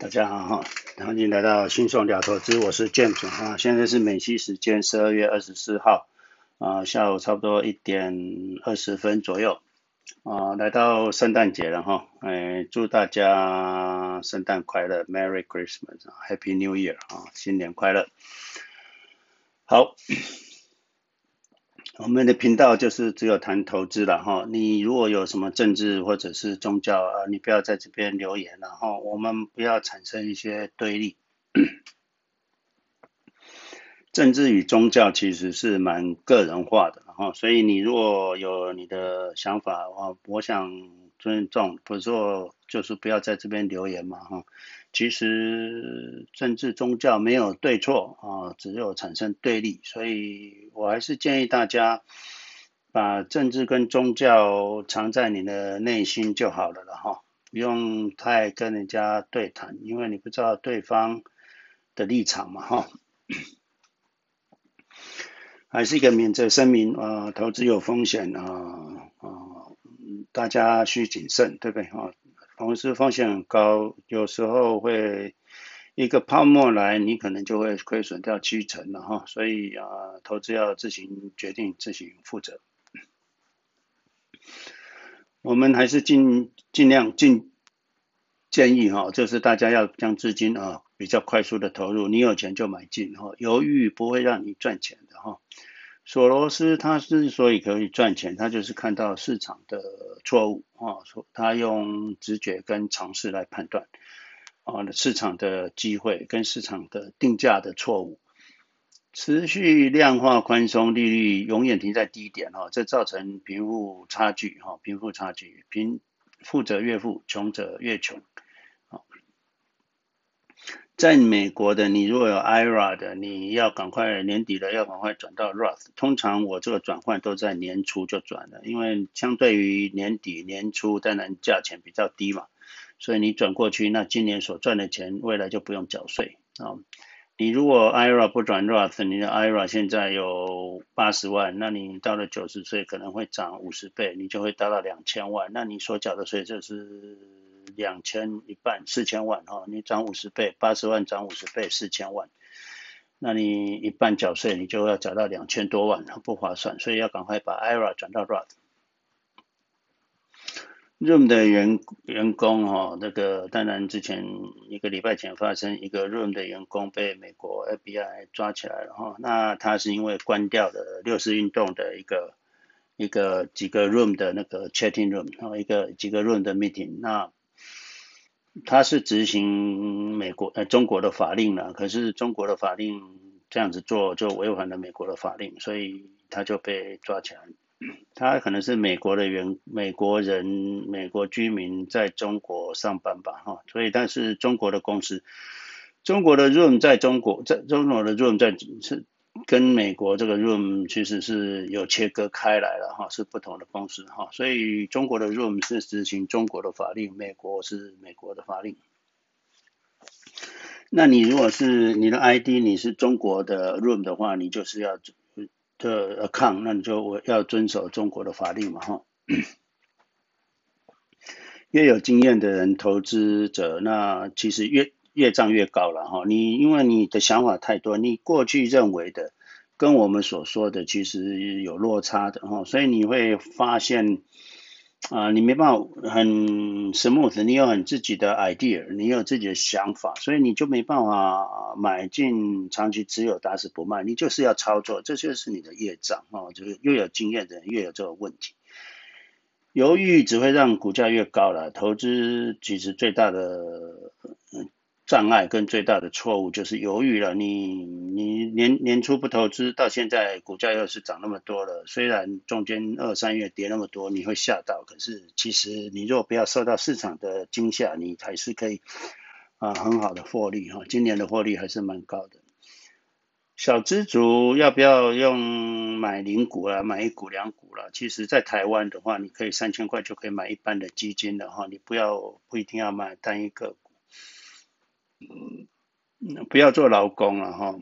大家好哈，欢迎来到轻松聊投资，我是 James 啊，现在是美西时间十二月二十四号啊，下午差不多一点二十分左右啊，来到圣诞节了哈，哎，祝大家圣诞快乐，Merry Christmas，Happy New Year 啊，新年快乐，好。我们的频道就是只有谈投资了哈，你如果有什么政治或者是宗教啊，你不要在这边留言了哈，我们不要产生一些对立。政治与宗教其实是蛮个人化的哈，所以你如果有你的想法我，我想尊重，不是说就是不要在这边留言嘛哈。其实政治宗教没有对错啊，只有产生对立，所以我还是建议大家把政治跟宗教藏在你的内心就好了了哈，不用太跟人家对谈，因为你不知道对方的立场嘛哈。还是一个免责声明啊，投资有风险啊啊，大家需谨慎，对不对啊？同时风险很高，有时候会一个泡沫来，你可能就会亏损掉七成了哈。所以啊，投资要自行决定，自行负责。我们还是尽尽量尽建议哈，就是大家要将资金啊比较快速的投入，你有钱就买进哈，犹豫不会让你赚钱的哈。索罗斯他之所以可以赚钱，他就是看到市场的错误啊，他用直觉跟尝试来判断啊市场的机会跟市场的定价的错误，持续量化宽松，利率永远停在低点哈，这造成贫富差距哈，贫富差距，贫富者越富，穷者越穷。在美国的，你如果有 IRA 的，你要赶快年底了，要赶快转到 Roth。通常我这个转换都在年初就转了，因为相对于年底年初，当然价钱比较低嘛，所以你转过去，那今年所赚的钱，未来就不用缴税啊。你如果 IRA 不转 Roth，你的 IRA 现在有八十万，那你到了九十岁可能会涨五十倍，你就会达到两千万，那你所缴的税就是。两千一半四千万哈，你涨五十倍，八十万涨五十倍四千万，那你一半缴税，你就要缴到两千多万，不划算，所以要赶快把 IRA 转到 ROT。Room 的员员工哈，那个当然之前一个礼拜前发生一个 Room 的员工被美国 FBI 抓起来了哈，那他是因为关掉了六四运动的一个一个几个 Room 的那个 Chatting Room，然后一个几个 Room 的 Meeting 那。他是执行美国呃中国的法令了，可是中国的法令这样子做就违反了美国的法令，所以他就被抓起来。他可能是美国的原美国人美国居民在中国上班吧哈，所以但是中国的公司，中国的 Room 在中国在中国的 Room 在是。跟美国这个 room 其实是有切割开来了哈，是不同的公司哈，所以中国的 room 是执行中国的法令，美国是美国的法令。那你如果是你的 ID 你是中国的 room 的话，你就是要这 account，那你就我要遵守中国的法令嘛哈。越有经验的人投资者，那其实越。越涨越高了哈，你因为你的想法太多，你过去认为的跟我们所说的其实有落差的哈，所以你会发现啊，你没办法很 smooth，你有很自己的 idea，你有自己的想法，所以你就没办法买进长期持有打死不卖，你就是要操作，这就是你的业障哈，就是越有经验的人越有这个问题，犹豫只会让股价越高了，投资其实最大的。障碍跟最大的错误就是犹豫了。你你年年初不投资，到现在股价又是涨那么多了。虽然中间二三月跌那么多，你会吓到，可是其实你若不要受到市场的惊吓，你还是可以啊很好的获利哈。今年的获利还是蛮高的。小资族要不要用买零股啦，买一股两股啦？其实，在台湾的话，你可以三千块就可以买一般的基金的哈，你不要不一定要买单一个股。嗯，不要做劳工了哈，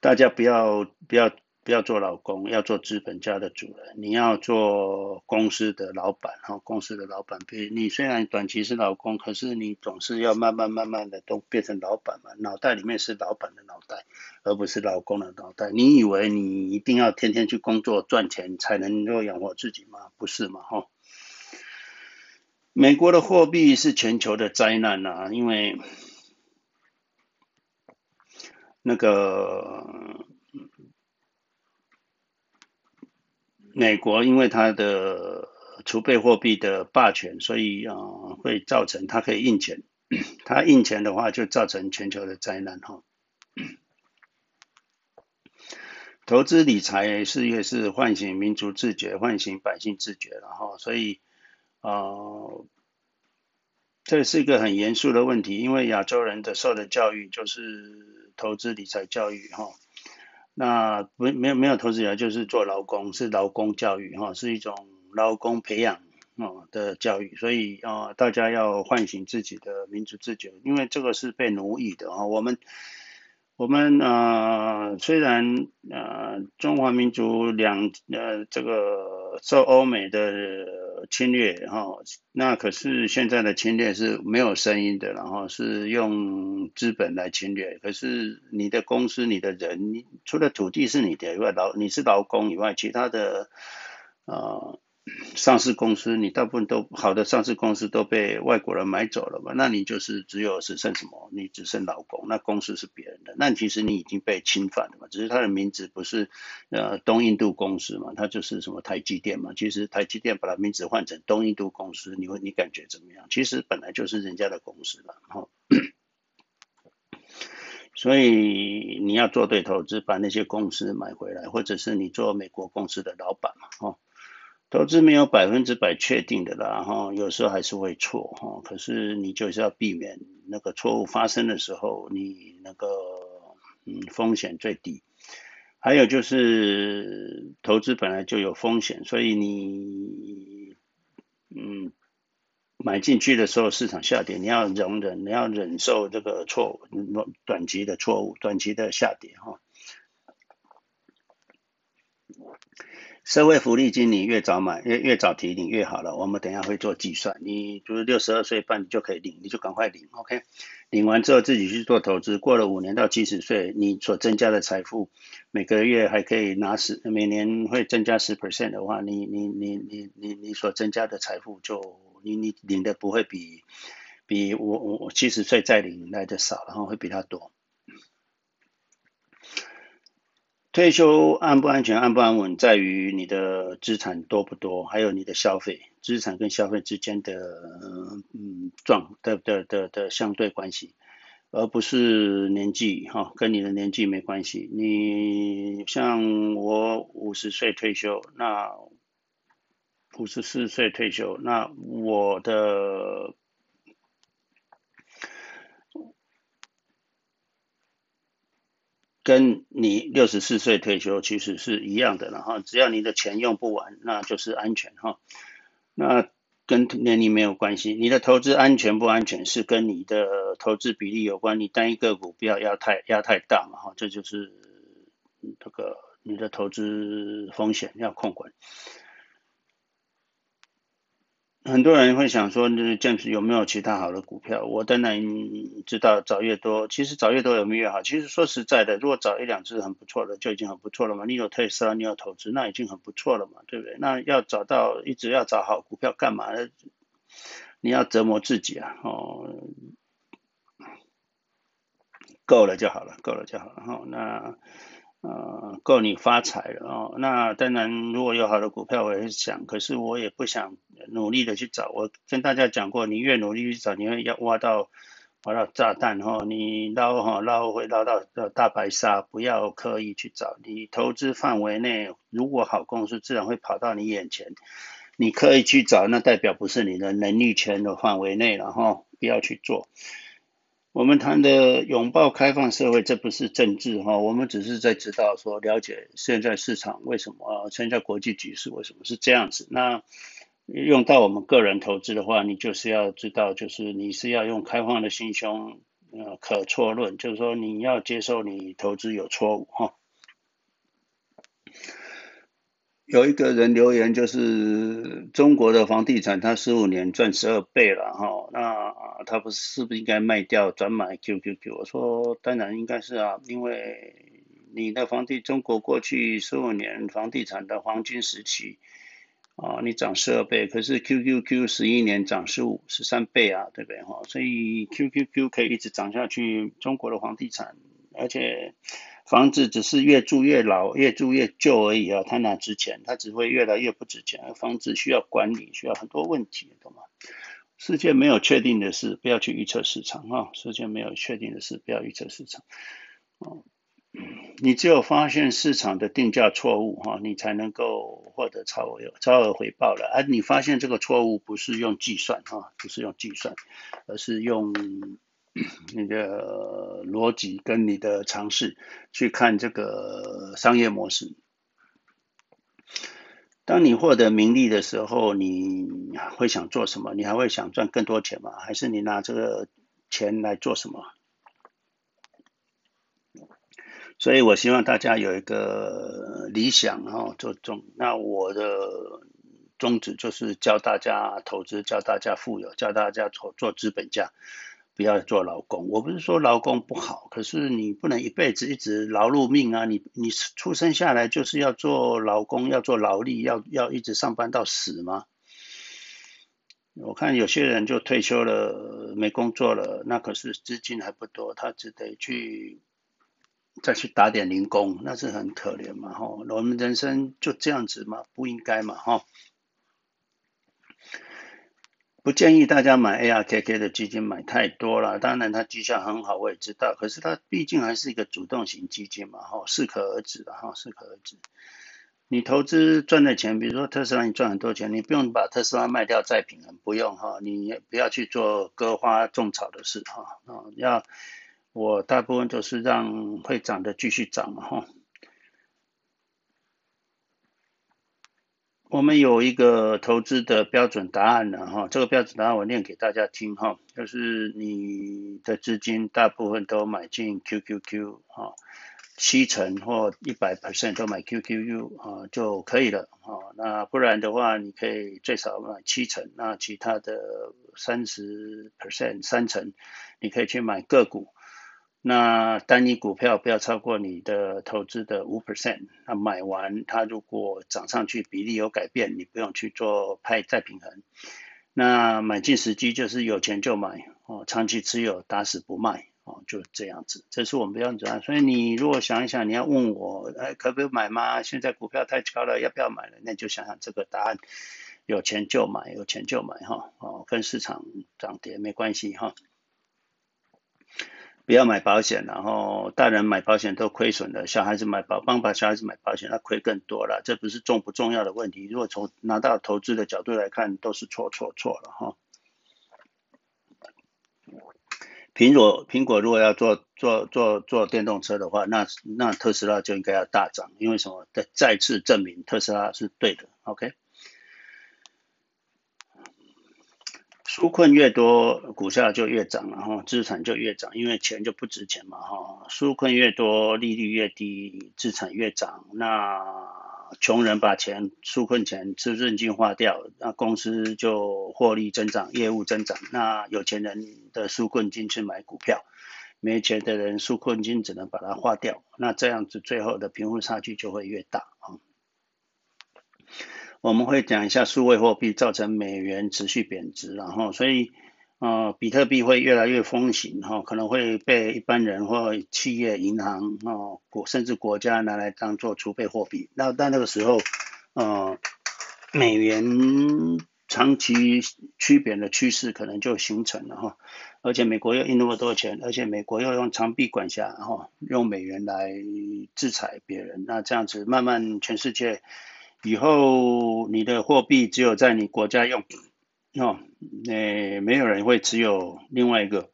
大家不要不要不要做老公，要做资本家的主人。你要做公司的老板，哈，公司的老板。比你虽然短期是老公，可是你总是要慢慢慢慢的都变成老板嘛。脑袋里面是老板的脑袋，而不是老公的脑袋。你以为你一定要天天去工作赚钱才能够养活自己吗？不是嘛，哈。美国的货币是全球的灾难呐，因为那个。美国因为它的储备货币的霸权，所以啊会造成它可以印钱，它印钱的话就造成全球的灾难哈。投资理财事业是唤醒民族自觉，唤醒百姓自觉了哈，所以啊这是一个很严肃的问题，因为亚洲人的受的教育就是投资理财教育哈。那没没有没有投资人就是做劳工，是劳工教育哈，是一种劳工培养哦的教育，所以啊大家要唤醒自己的民族自觉，因为这个是被奴役的啊。我们我们啊虽然呃中华民族两呃这个受欧美的。侵略然后，那可是现在的侵略是没有声音的，然后是用资本来侵略。可是你的公司、你的人，除了土地是你的以外，劳你是劳工以外，其他的啊。上市公司，你大部分都好的上市公司都被外国人买走了嘛？那你就是只有只剩什么？你只剩老公，那公司是别人的，那其实你已经被侵犯了嘛？只是它的名字不是呃东印度公司嘛？它就是什么台积电嘛？其实台积电把它名字换成东印度公司，你会你感觉怎么样？其实本来就是人家的公司了，哈。所以你要做对投资，把那些公司买回来，或者是你做美国公司的老板嘛，哈。投资没有百分之百确定的啦，哈，有时候还是会错，哈。可是你就是要避免那个错误发生的时候，你那个嗯风险最低。还有就是投资本来就有风险，所以你嗯买进去的时候市场下跌，你要容忍，你要忍受这个错误，短期的错误，短期的下跌，哈。社会福利金你越早买越越早提领越好了。我们等下会做计算，你就是六十二岁半你就可以领，你就赶快领，OK？领完之后自己去做投资，过了五年到七十岁，你所增加的财富每个月还可以拿十，每年会增加十 percent 的话，你你你你你你所增加的财富就你你领的不会比比我我七十岁再领来的少，然后会比他多。退休安不安全、安不安稳，在于你的资产多不多，还有你的消费资产跟消费之间的嗯状的的的的相对关系，而不是年纪哈，跟你的年纪没关系。你像我五十岁退休，那五十四岁退休，那我的。跟你六十四岁退休其实是一样的了哈，只要你的钱用不完，那就是安全哈。那跟年龄没有关系，你的投资安全不安全是跟你的投资比例有关，你单一个股不要压太压太大嘛哈，这就是这个你的投资风险要控管。很多人会想说，那这样子有没有其他好的股票？我当然知道找越多，其实找越多有没有越好。其实说实在的，如果找一两只很不错的，就已经很不错了嘛。你有特斯拉，你有投资，那已经很不错了嘛，对不对？那要找到一直要找好股票干嘛？你要折磨自己啊！哦，够了就好了，够了就好了。哈，那。呃，够你发财了哦。那当然，如果有好的股票，我也是想，可是我也不想努力的去找。我跟大家讲过，你越努力去找，你会要挖到挖到炸弹哈。你捞哈捞会捞到大白鲨，不要刻意去找。你投资范围内，如果好公司，自然会跑到你眼前。你刻意去找，那代表不是你的能力圈的范围内了哈，不要去做。我们谈的拥抱开放社会，这不是政治哈，我们只是在知道说了解现在市场为什么，现在国际局势为什么是这样子。那用到我们个人投资的话，你就是要知道，就是你是要用开放的心胸，呃，可错论，就是说你要接受你投资有错误哈。有一个人留言，就是中国的房地产，他十五年赚十二倍了哈，那他不是是不是应该卖掉转买 QQQ？我说当然应该是啊，因为你的房地中国过去十五年房地产的黄金时期啊，你涨十二倍，可是 QQQ 十一年涨十五十三倍啊，对不对哈？所以 QQQ 可以一直涨下去，中国的房地产，而且。房子只是越住越老，越住越旧而已啊！它哪值钱？它只会越来越不值钱。房子需要管理，需要很多问题，懂吗？世界没有确定的事，不要去预测市场啊！世界没有确定的事，不要预测市场。哦，你只有发现市场的定价错误哈，你才能够获得超额超额回报了。而你发现这个错误不是用计算哈，不是用计算，而是用。你 的逻辑跟你的尝试去看这个商业模式。当你获得名利的时候，你会想做什么？你还会想赚更多钱吗？还是你拿这个钱来做什么？所以我希望大家有一个理想哦，做中。那我的宗旨就是教大家投资，教大家富有，教大家做做资本家。要做劳工，我不是说劳工不好，可是你不能一辈子一直劳碌命啊！你你出生下来就是要做劳工，要做劳力，要要一直上班到死吗？我看有些人就退休了，没工作了，那可是资金还不多，他只得去再去打点零工，那是很可怜嘛！哈，我们人生就这样子嘛，不应该嘛！哈。不建议大家买 ARKK 的基金，买太多了。当然，它绩效很好，我也知道。可是它毕竟还是一个主动型基金嘛，哈，适可而止的，哈，适可而止。你投资赚的钱，比如说特斯拉，你赚很多钱，你不用把特斯拉卖掉再平衡，不用哈，你不要去做割花种草的事，哈，啊，要我大部分都是让会涨的继续涨嘛，哈。我们有一个投资的标准答案呢，哈，这个标准答案我念给大家听哈，就是你的资金大部分都买进 QQQ 哈，七成或一百 percent 都买 QQQ 啊就可以了啊，那不然的话，你可以最少买七成，那其他的三十 percent 三成，你可以去买个股。那单一股票不要超过你的投资的五 percent。那买完它如果涨上去，比例有改变，你不用去做派再平衡。那买进时机就是有钱就买哦，长期持有打死不卖哦，就这样子。这是我们标准。所以你如果想一想，你要问我，哎，可不可以买吗？现在股票太高了，要不要买了？那就想想这个答案，有钱就买，有钱就买哈哦，跟市场涨跌没关系哈。不要买保险，然后大人买保险都亏损了，小孩子买保帮把小孩子买保险，那亏更多了。这不是重不重要的问题，如果从拿到投资的角度来看，都是错错错了哈。苹果苹果如果要做做做做电动车的话，那那特斯拉就应该要大涨，因为什么？再再次证明特斯拉是对的。OK。纾困越多，股价就越涨，然后资产就越涨，因为钱就不值钱嘛，哈。纾困越多，利率越低，资产越涨。那穷人把钱纾困钱是认金花掉，那公司就获利增长，业务增长。那有钱人的纾困金去买股票，没钱的人纾困金只能把它花掉。那这样子最后的贫富差距就会越大啊。我们会讲一下数位货币造成美元持续贬值，然后所以呃比特币会越来越风行哈，可能会被一般人或企业、银行哦国甚至国家拿来当做储备货币。那但那个时候呃美元长期趋贬的趋势可能就形成了哈，而且美国又印那么多钱，而且美国又用长臂管辖哈，用美元来制裁别人，那这样子慢慢全世界。以后你的货币只有在你国家用，哦，那没有人会持有另外一个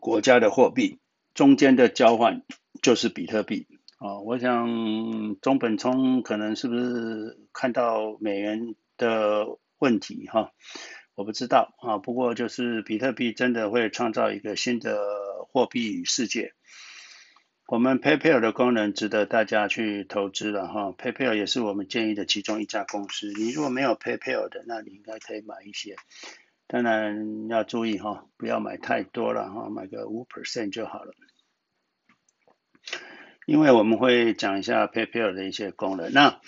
国家的货币，中间的交换就是比特币。哦，我想中本聪可能是不是看到美元的问题哈？我不知道啊，不过就是比特币真的会创造一个新的货币世界。我们 PayPal 的功能值得大家去投资了哈，PayPal 也是我们建议的其中一家公司。你如果没有 PayPal 的，那你应该可以买一些，当然要注意哈，不要买太多了哈，买个五 percent 就好了。因为我们会讲一下 PayPal 的一些功能。那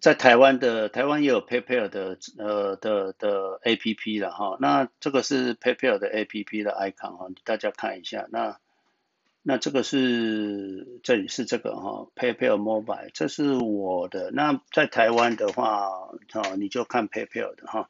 在台湾的台湾也有 PayPal 的呃的的 APP 了哈，那这个是 PayPal 的 APP 的 icon 哈，大家看一下那。那这个是这里是这个哈，PayPal Mobile，这是我的。那在台湾的话，哦，你就看 PayPal 的哈。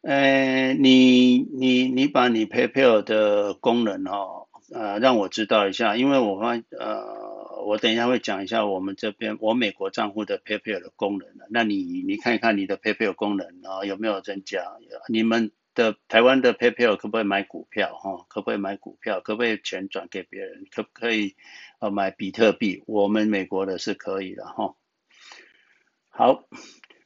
呃，你你你把你 PayPal 的功能哈，呃，让我知道一下，因为我发呃，我等一下会讲一下我们这边我美国账户的 PayPal 的功能那你你看一看你的 PayPal 功能啊有没有增加？你们。的台湾的 PayPal 可不可以买股票？哈，可不可以买股票？可不可以钱转给别人？可不可以呃买比特币？我们美国的是可以的哈。好，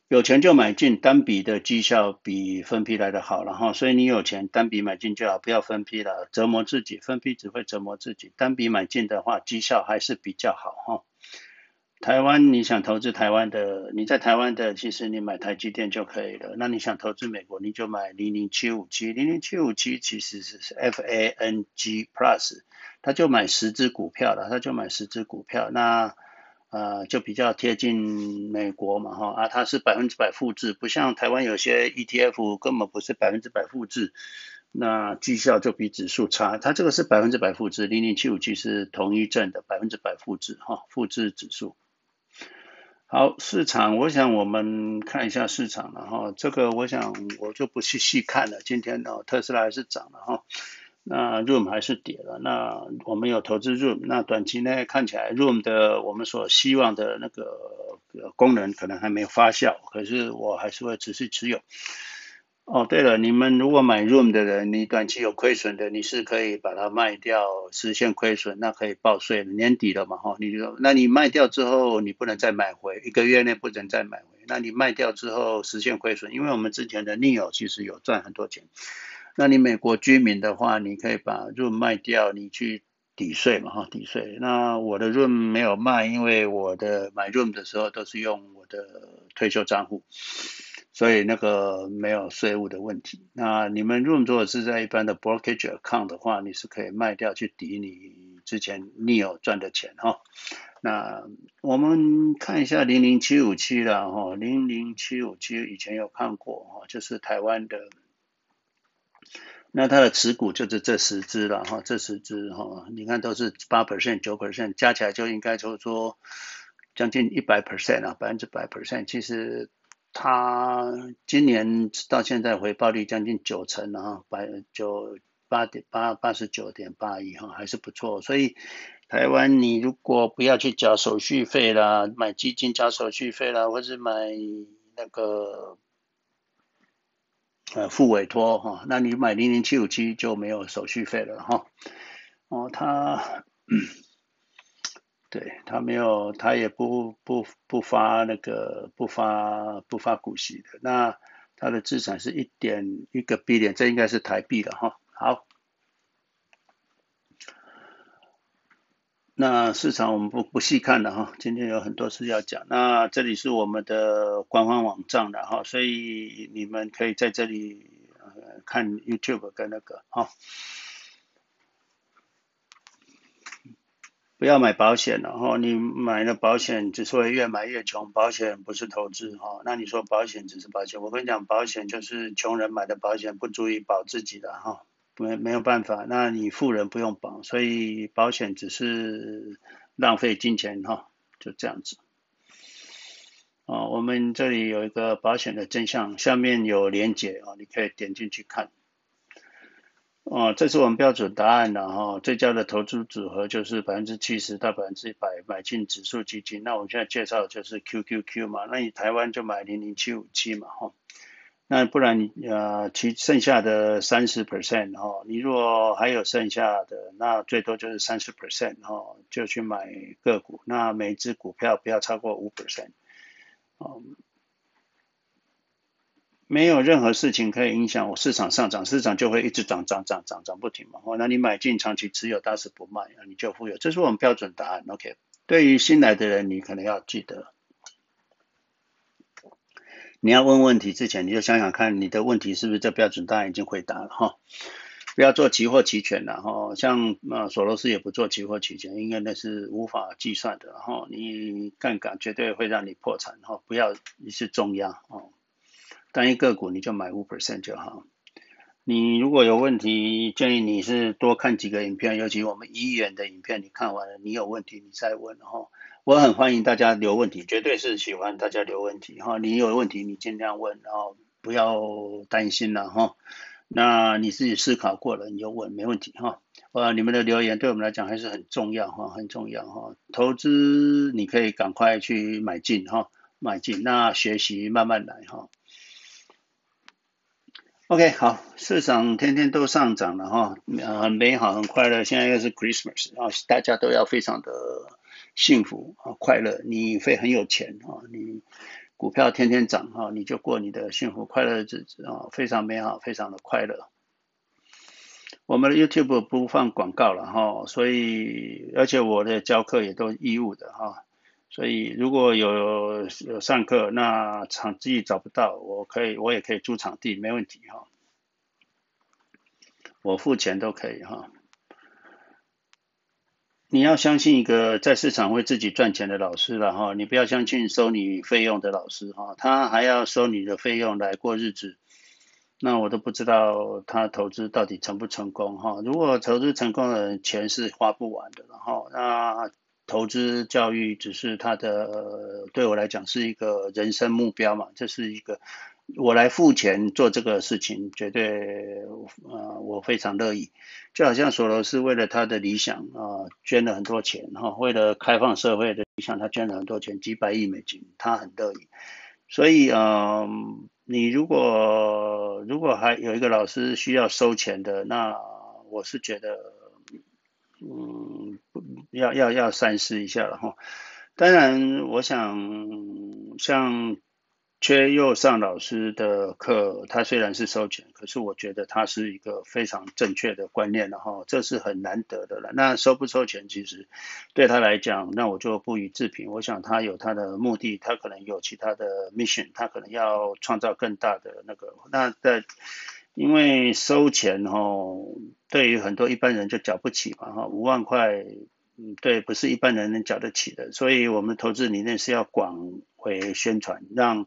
有钱就买进，单笔的绩效比分批来的好了哈。所以你有钱单笔买进就好，不要分批了，折磨自己，分批只会折磨自己。单笔买进的话，绩效还是比较好哈。台湾，你想投资台湾的，你在台湾的，其实你买台积电就可以了。那你想投资美国，你就买零零七五七，零零七五七其实是 F A N G Plus，他就买十只股票了，他就买十只股票，那呃就比较贴近美国嘛哈啊，它是百分之百复制，不像台湾有些 ETF 根本不是百分之百复制，那绩效就比指数差，它这个是百分之百复制，零零七五七是同一证的百分之百复制哈，复制指数。好，市场，我想我们看一下市场了哈。这个我想我就不去细看了。今天呢，特斯拉还是涨了哈，那 Room 还是跌了。那我们有投资 Room，那短期内看起来 Room 的我们所希望的那个功能可能还没有发酵，可是我还是会持续持有。哦，对了，你们如果买 room 的人，你短期有亏损的，你是可以把它卖掉，实现亏损，那可以报税年底了嘛，哈，你就那你卖掉之后，你不能再买回，一个月内不能再买回，那你卖掉之后实现亏损，因为我们之前的 Neo 其实有赚很多钱，那你美国居民的话，你可以把 room 卖掉，你去抵税嘛，哈，抵税。那我的 room 没有卖，因为我的买 room 的时候都是用我的退休账户。所以那个没有税务的问题。那你们如果是在一般的 brokerage account 的话，你是可以卖掉去抵你之前你有赚的钱哈。那我们看一下零零七五七了哈，零零七五七以前有看过哈，就是台湾的。那它的持股就是这十只了哈，这十只哈，你看都是八 percent 九 percent，加起来就应该就是说将近一百 percent 啊，百分之百 percent，其实。它今年到现在回报率将近九成了哈，百九八点八八十九点八亿哈，还是不错。所以台湾你如果不要去缴手续费啦，买基金缴手续费啦，或者买那个呃副委托哈，那你买零零七五七就没有手续费了哈。哦，它。对他没有，他也不不不发那个不发不发股息的。那他的资产是一点一个 B 点，这应该是台币了哈。好，那市场我们不不细看了哈。今天有很多事要讲。那这里是我们的官方网站的哈，所以你们可以在这里看 YouTube 跟那个哈。不要买保险了哈，你买了保险只是会越买越穷，保险不是投资哈。那你说保险只是保险，我跟你讲，保险就是穷人买的保险，不足以保自己的哈，没没有办法。那你富人不用保，所以保险只是浪费金钱哈，就这样子。啊，我们这里有一个保险的真相，下面有连结啊，你可以点进去看。哦，这是我们标准答案了哈。最佳的投资组合就是百分之七十到百分之一百买进指数基金。那我现在介绍的就是 QQQ 嘛，那你台湾就买零零七五七嘛哈。那不然你呃其剩下的三十 percent 哈，你如果还有剩下的，那最多就是三十 percent 哈，就去买个股。那每只股票不要超过五 percent。没有任何事情可以影响我市场上涨，市场就会一直涨涨涨涨涨不停嘛。哦，那你买进长期持有，但是不卖，你就富有。这是我们标准答案。OK，对于新来的人，你可能要记得，你要问问题之前，你就想想看，你的问题是不是这标准答案已经回答了哈。不要做期货期权了哈，像啊索罗斯也不做期货期权，因为那是无法计算的哈，你杠杆绝对会让你破产哈，不要你是重压哦，单一个股你就买五 percent 就好。你如果有问题，建议你是多看几个影片，尤其我们一元的影片，你看完了，你有问题你再问哈。我很欢迎大家留问题，绝对是喜欢大家留问题哈。你有问题你尽量问，然后不要担心了哈。那你自己思考过了，你就问，没问题哈。呃，你们的留言对我们来讲还是很重要哈，很重要哈。投资你可以赶快去买进哈，买进。那学习慢慢来哈。OK，好，市场天天都上涨了哈，很美好，很快乐。现在又是 Christmas 啊，大家都要非常的幸福啊，快乐。你会很有钱啊，你。股票天天涨哈，你就过你的幸福快乐的日子啊，非常美好，非常的快乐。我们的 YouTube 不放广告了哈，所以而且我的教课也都义务的哈，所以如果有有上课，那场地找不到，我可以我也可以租场地，没问题哈，我付钱都可以哈。你要相信一个在市场会自己赚钱的老师了哈，你不要相信收你费用的老师哈，他还要收你的费用来过日子，那我都不知道他投资到底成不成功哈。如果投资成功的钱是花不完的，然后那投资教育只是他的对我来讲是一个人生目标嘛，这是一个。我来付钱做这个事情，绝对呃我非常乐意。就好像索罗斯为了他的理想啊，捐了很多钱哈，为了开放社会的理想，他捐了很多钱，几百亿美金，他很乐意。所以呃，你如果如果还有一个老师需要收钱的，那我是觉得嗯，要要要三思一下了哈。当然，我想像。缺右上老师的课，他虽然是收钱，可是我觉得他是一个非常正确的观念了哈，这是很难得的了。那收不收钱，其实对他来讲，那我就不予置评。我想他有他的目的，他可能有其他的 mission，他可能要创造更大的那个。那在因为收钱哈，对于很多一般人就缴不起嘛哈，五万块，嗯，对，不是一般人能缴得起的。所以我们投资理念是要广。为宣传，让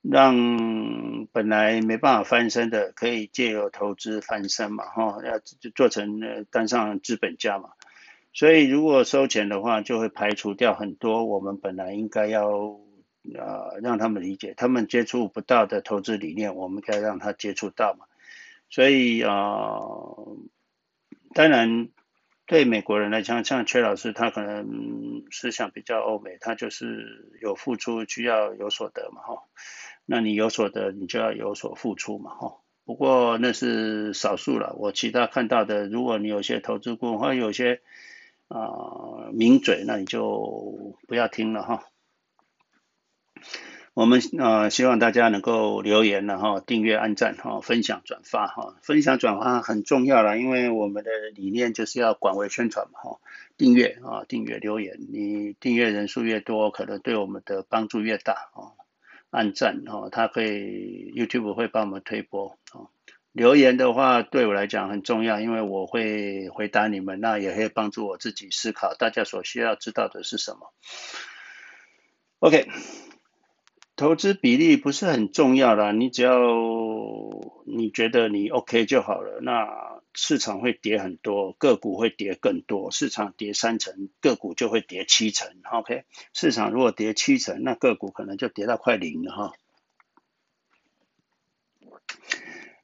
让本来没办法翻身的，可以借由投资翻身嘛，哈，要做成当上资本家嘛。所以如果收钱的话，就会排除掉很多我们本来应该要呃让他们理解，他们接触不到的投资理念，我们该让他接触到嘛。所以啊，当然。对美国人来讲，像崔老师，他可能思想比较欧美，他就是有付出需要有所得嘛，哈。那你有所得，你就要有所付出嘛，哈。不过那是少数了，我其他看到的，如果你有些投资顾问或有些啊名嘴，那你就不要听了，哈。我们呃希望大家能够留言然后订阅、按赞哈、分享、转发哈，分享转发很重要了，因为我们的理念就是要广为宣传嘛哈。订阅啊，订阅留言，你订阅人数越多，可能对我们的帮助越大啊。按赞哈，它可以 YouTube 会帮我们推播啊。留言的话对我来讲很重要，因为我会回答你们，那也可以帮助我自己思考大家所需要知道的是什么。OK。投资比例不是很重要啦，你只要你觉得你 OK 就好了。那市场会跌很多，个股会跌更多。市场跌三成，个股就会跌七成。OK，市场如果跌七成，那个股可能就跌到快零了哈。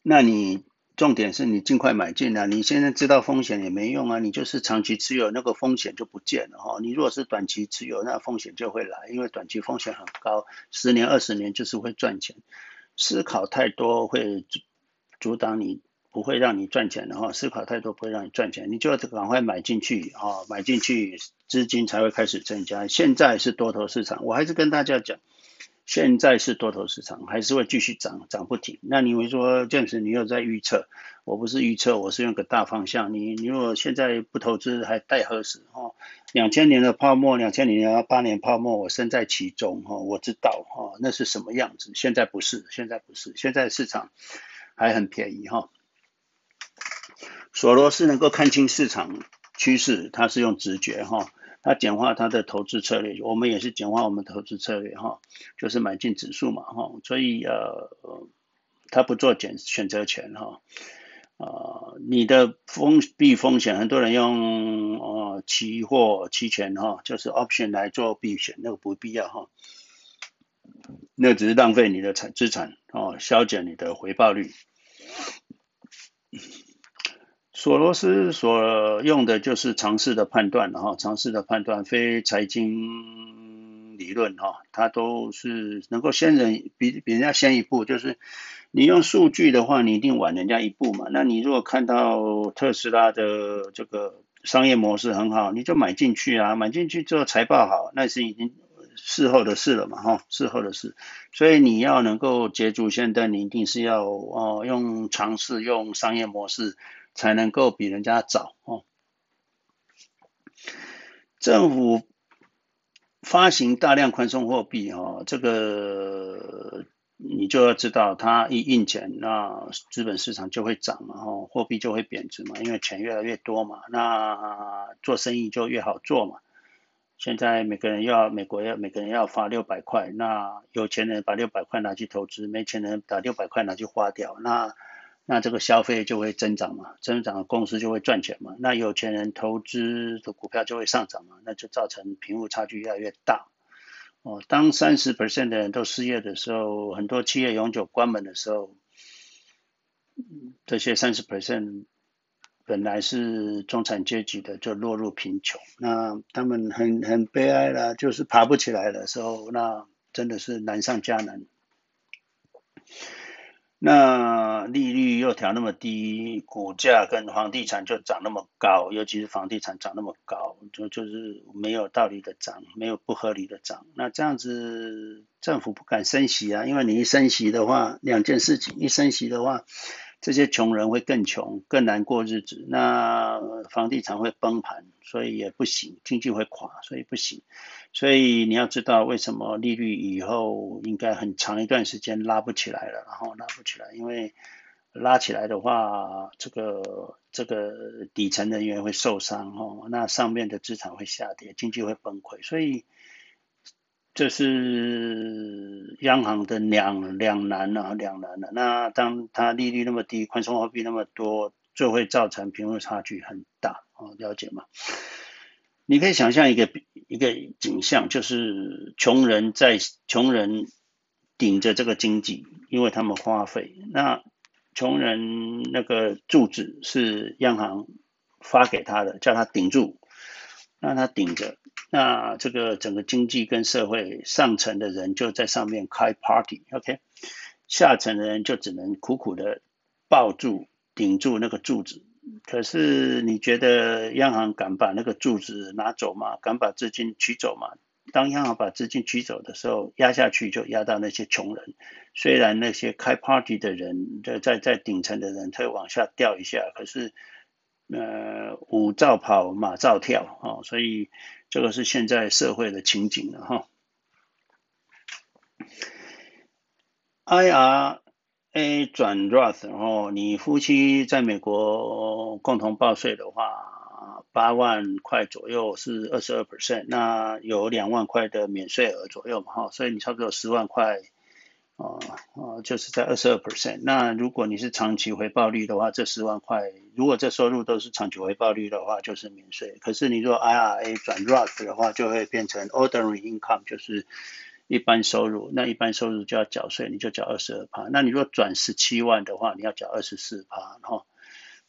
那你？重点是你尽快买进啊！你现在知道风险也没用啊，你就是长期持有，那个风险就不见了哈。你如果是短期持有，那风险就会来，因为短期风险很高，十年、二十年就是会赚钱。思考太多会阻挡你，不会让你赚钱的哈。思考太多不会让你赚钱，你就要赶快买进去啊！买进去资金才会开始增加。现在是多头市场，我还是跟大家讲。现在是多头市场，还是会继续涨，涨不停。那你会说这样子，你又在预测？我不是预测，我是用个大方向。你你如果现在不投资，还待何时？哈，两千年的泡沫，两千年八年泡沫，我身在其中，哈，我知道，哈，那是什么样子。现在不是，现在不是，现在市场还很便宜，哈。索罗斯能够看清市场趋势，他是用直觉，哈。他简化他的投资策略，我们也是简化我们投资策略哈，就是买进指数嘛哈，所以呃，他不做选选择权哈，啊，你的风避风险，很多人用呃期货期权哈，就是 option 来做避险，那个不必要哈，那只是浪费你的产资产哦，消减你的回报率。索罗斯所用的就是常识的判断哈，常识的判断非财经理论哈，它都是能够先人比比人家先一步，就是你用数据的话，你一定晚人家一步嘛。那你如果看到特斯拉的这个商业模式很好，你就买进去啊，买进去之后财报好，那是已经事后的事了嘛哈，事后的事。所以你要能够接住现在，你一定是要哦用尝试用商业模式。才能够比人家早哦。政府发行大量宽松货币哦，这个你就要知道，它一印钱，那资本市场就会涨嘛，哦，货币就会贬值嘛，因为钱越来越多嘛，那做生意就越好做嘛。现在每个人要美国要每个人要发六百块，那有钱人把六百块拿去投资，没钱人把六百块拿去花掉，那。那这个消费就会增长嘛，增长的公司就会赚钱嘛，那有钱人投资的股票就会上涨嘛，那就造成贫富差距越来越大。哦，当三十 percent 的人都失业的时候，很多企业永久关门的时候，这些三十 percent 本来是中产阶级的就落入贫穷，那他们很很悲哀了，就是爬不起来的时候，那真的是难上加难。那利率又调那么低，股价跟房地产就涨那么高，尤其是房地产涨那么高，就就是没有道理的涨，没有不合理的涨。那这样子政府不敢升息啊，因为你一升息的话，两件事情，一升息的话。这些穷人会更穷，更难过日子。那房地产会崩盘，所以也不行，经济会垮，所以不行。所以你要知道，为什么利率以后应该很长一段时间拉不起来了，然后拉不起来，因为拉起来的话，这个这个底层人员会受伤哦，那上面的资产会下跌，经济会崩溃，所以。这是央行的两两难啊，两难啊。那当它利率那么低，宽松货币那么多，就会造成贫富差距很大啊，了解吗？你可以想象一个一个景象，就是穷人在穷人顶着这个经济，因为他们花费。那穷人那个柱子是央行发给他的，叫他顶住，让他顶着。那这个整个经济跟社会上层的人就在上面开 party，OK，下层的人就只能苦苦的抱住顶住那个柱子。可是你觉得央行敢把那个柱子拿走吗？敢把资金取走吗？当央行把资金取走的时候，压下去就压到那些穷人。虽然那些开 party 的人在在在顶层的人他会往下掉一下，可是呃，舞照跑，马照跳啊，所以。这个是现在社会的情景了哈。A 转 Roth，然后你夫妻在美国共同报税的话，八万块左右是二十二 percent，那有两万块的免税额左右嘛哈，所以你差不多十万块。哦哦，就是在二十二 percent。那如果你是长期回报率的话，这十万块，如果这收入都是长期回报率的话，就是免税。可是你若 IRA 转 Roth 的话，就会变成 Ordinary Income，就是一般收入。那一般收入就要缴税，你就缴二十二趴。那你若转十七万的话，你要缴二十四趴哈。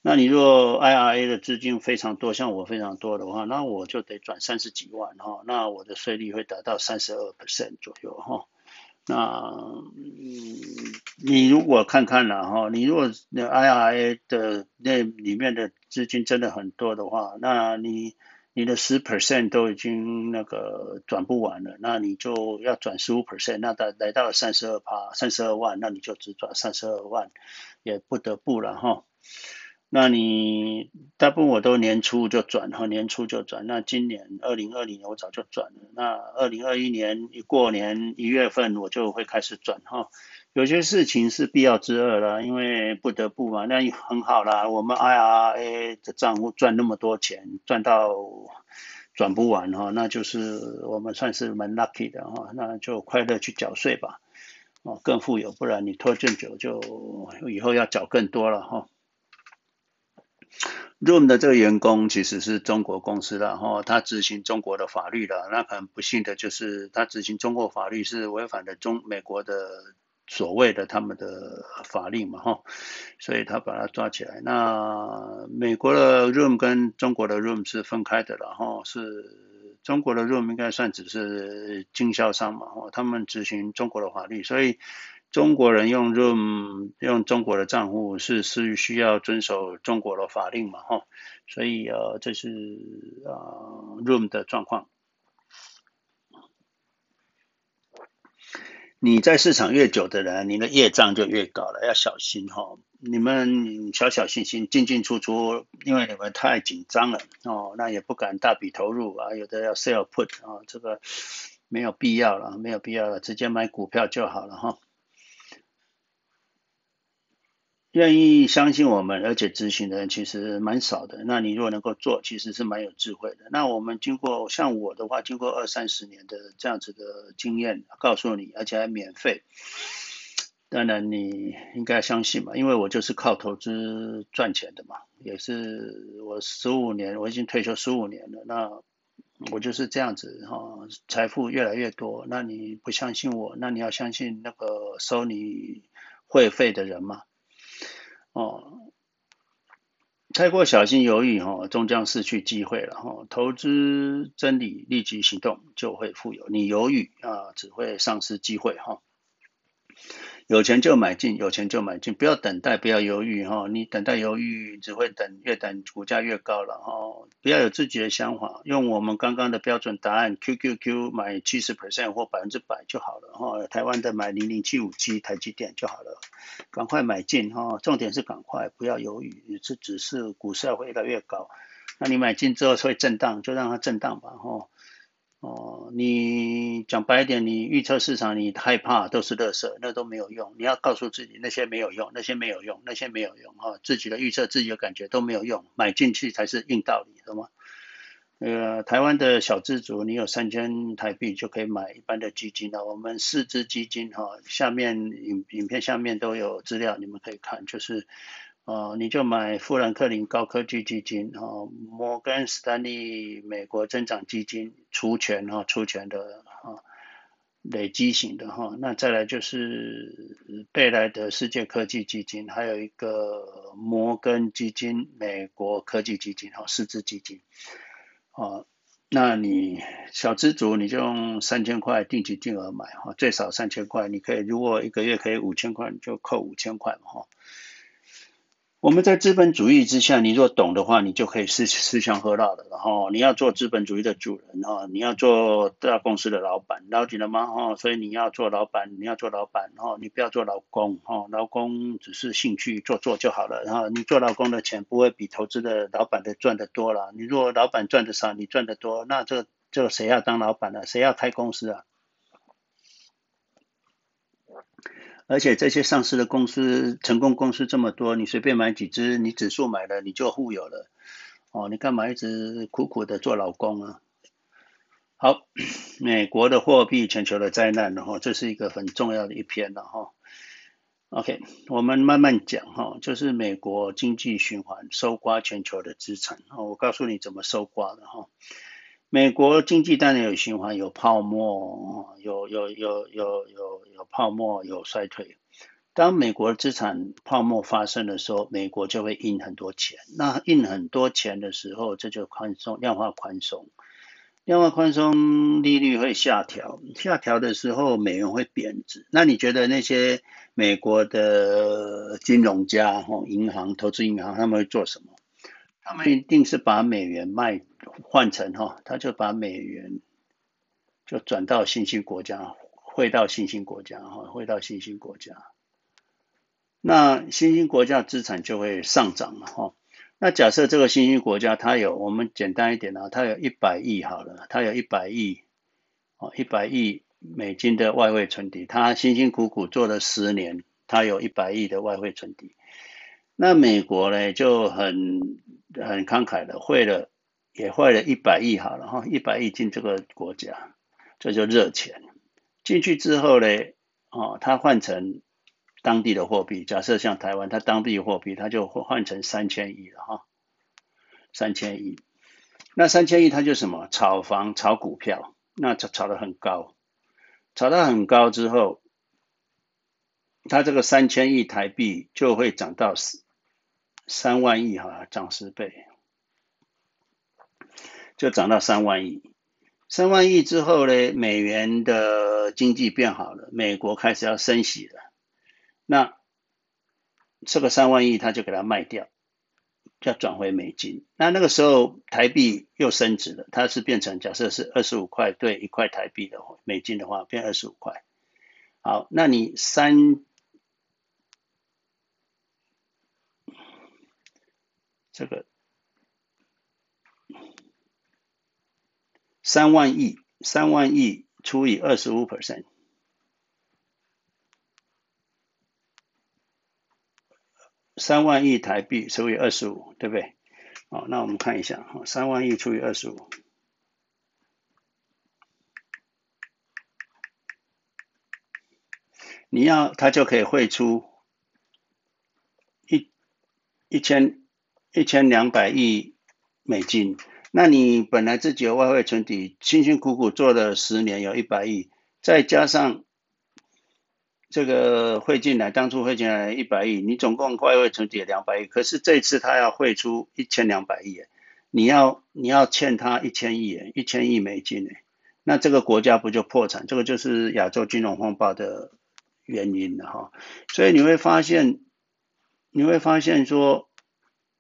那你若 IRA 的资金非常多，像我非常多的话，那我就得转三十几万哈。那我的税率会达到三十二 percent 左右哈。那嗯，你如果看看了哈，你如果 IRA 的那里面的资金真的很多的话，那你你的十 percent 都已经那个转不完了，那你就要转十五 percent，那到来到了三十二趴，三十二万，那你就只转三十二万，也不得不了哈。那你大部分我都年初就转哈，年初就转。那今年二零二零年我早就转了。那二零二一年一过年一月份我就会开始转哈。有些事情是必要之恶了，因为不得不嘛。那很好啦，我们 IRA 的账户赚那么多钱，赚到转不完哈，那就是我们算是蛮 lucky 的哈。那就快乐去缴税吧，哦，更富有，不然你拖更久就以后要缴更多了哈。Room 的这个员工其实是中国公司的哈，他执行中国的法律的，那很不幸的就是他执行中国法律是违反了中美国的所谓的他们的法令嘛哈，所以他把他抓起来。那美国的 Room 跟中国的 Room 是分开的了哈，是中国的 Room 应该算只是经销商嘛哈，他们执行中国的法律，所以。中国人用 Room 用中国的账户是是需要遵守中国的法令嘛哈，所以呃这是啊 Room 的状况。你在市场越久的人，你的业障就越高了，要小心哈。你们小小心心进进出出，因为你们太紧张了哦，那也不敢大笔投入啊，有的要 sell put 啊，这个没有必要了，没有必要了，直接买股票就好了哈。愿意相信我们，而且咨询的人其实蛮少的。那你如果能够做，其实是蛮有智慧的。那我们经过像我的话，经过二三十年的这样子的经验，告诉你，而且还免费。当然你应该相信嘛，因为我就是靠投资赚钱的嘛，也是我十五年，我已经退休十五年了。那我就是这样子哈，财富越来越多。那你不相信我，那你要相信那个收你会费的人嘛。哦，太过小心犹豫哈，终将失去机会了哈。投资真理，立即行动就会富有。你犹豫啊，只会丧失机会哈。有钱就买进，有钱就买进，不要等待，不要犹豫哈。你等待犹豫，只会等越等股价越高了哈。不要有自己的想法，用我们刚刚的标准答案，QQQ 买七十 percent 或百分之百就好了哈。台湾的买零零七五七台积电就好了，赶快买进哈。重点是赶快，不要犹豫，这只是股市会越来越高，那你买进之后会震荡，就让它震荡吧哈。哦，你讲白一点，你预测市场，你害怕都是乐色，那都没有用。你要告诉自己，那些没有用，那些没有用，那些没有用哈。自己的预测，自己的感觉都没有用，买进去才是硬道理，懂吗？那个台湾的小资族，你有三千台币就可以买一般的基金了。我们四只基金哈，下面影影片下面都有资料，你们可以看，就是。哦，你就买富兰克林高科技基金，哈，摩根斯丹利美国增长基金，除权哈，除权的哈，累积型的哈，那再来就是贝莱德世界科技基金，还有一个摩根基金美国科技基金，哈，四只基金，哦，那你小资族你就用三千块定期金额买哈，最少三千块，你可以如果一个月可以五千块，你就扣五千块嘛哈。我们在资本主义之下，你若懂的话，你就可以吃吃香喝辣的。然后你要做资本主义的主人哈，你要做大公司的老板，了解了吗？哈，所以你要做老板，你要做老板哈，你不要做老公哈，老公只是兴趣做做就好了。然后你做老公的钱不会比投资的老板的赚的多了。你如果老板赚的少，你赚的多，那这这谁要当老板呢？谁要开公司啊？而且这些上市的公司、成功公司这么多，你随便买几只，你指数买了你就富有了。哦，你干嘛一直苦苦的做老公啊？好，美国的货币，全球的灾难，然后这是一个很重要的一篇了哈。OK，我们慢慢讲哈，就是美国经济循环收刮全球的资产。我告诉你怎么收刮的哈。美国经济当然有循环，有泡沫，有有有有有有泡沫，有衰退。当美国资产泡沫发生的时候，美国就会印很多钱。那印很多钱的时候，这就宽松，量化宽松，量化宽松，利率会下调。下调的时候，美元会贬值。那你觉得那些美国的金融家、哈银行、投资银行，他们会做什么？他们一定是把美元卖换成哈，他就把美元就转到新兴国家，汇到新兴国家哈，汇到新兴国家。那新兴国家资产就会上涨了哈。那假设这个新兴国家它有，我们简单一点啊，它有一百亿好了，它有一百亿哦，一百亿美金的外汇存底，它辛辛苦苦做了十年，它有一百亿的外汇存底。那美国呢就很很慷慨的汇了，也汇了一百亿好了哈，一百亿进这个国家，这就热钱进去之后呢，哦，它换成。当地的货币，假设像台湾，它当地货币，它就换成三千亿了哈，三千亿。那三千亿它就什么？炒房、炒股票，那炒炒得很高，炒到很高之后，它这个三千亿台币就会涨到三万亿哈，涨十倍，就涨到三万亿。三万亿之后呢，美元的经济变好了，美国开始要升息了。那这个三万亿他就给它卖掉，要转回美金。那那个时候台币又升值了，它是变成假设是二十五块兑一块台币的美金的话，变二十五块。好，那你三这个三万亿，三万亿除以二十五 percent。三万亿台币除以二十五，对不对？好，那我们看一下，哈三万亿除以二十五，你要它就可以汇出一一千一千两百亿美金。那你本来自己的外汇存底，辛辛苦苦做了十年，有一百亿，再加上。这个汇进来，当初汇进来一百亿，你总共外汇存底两百亿，可是这次他要汇出一千两百亿，你要你要欠他一千亿，一千亿美金，那这个国家不就破产？这个就是亚洲金融风暴的原因了哈。所以你会发现，你会发现说，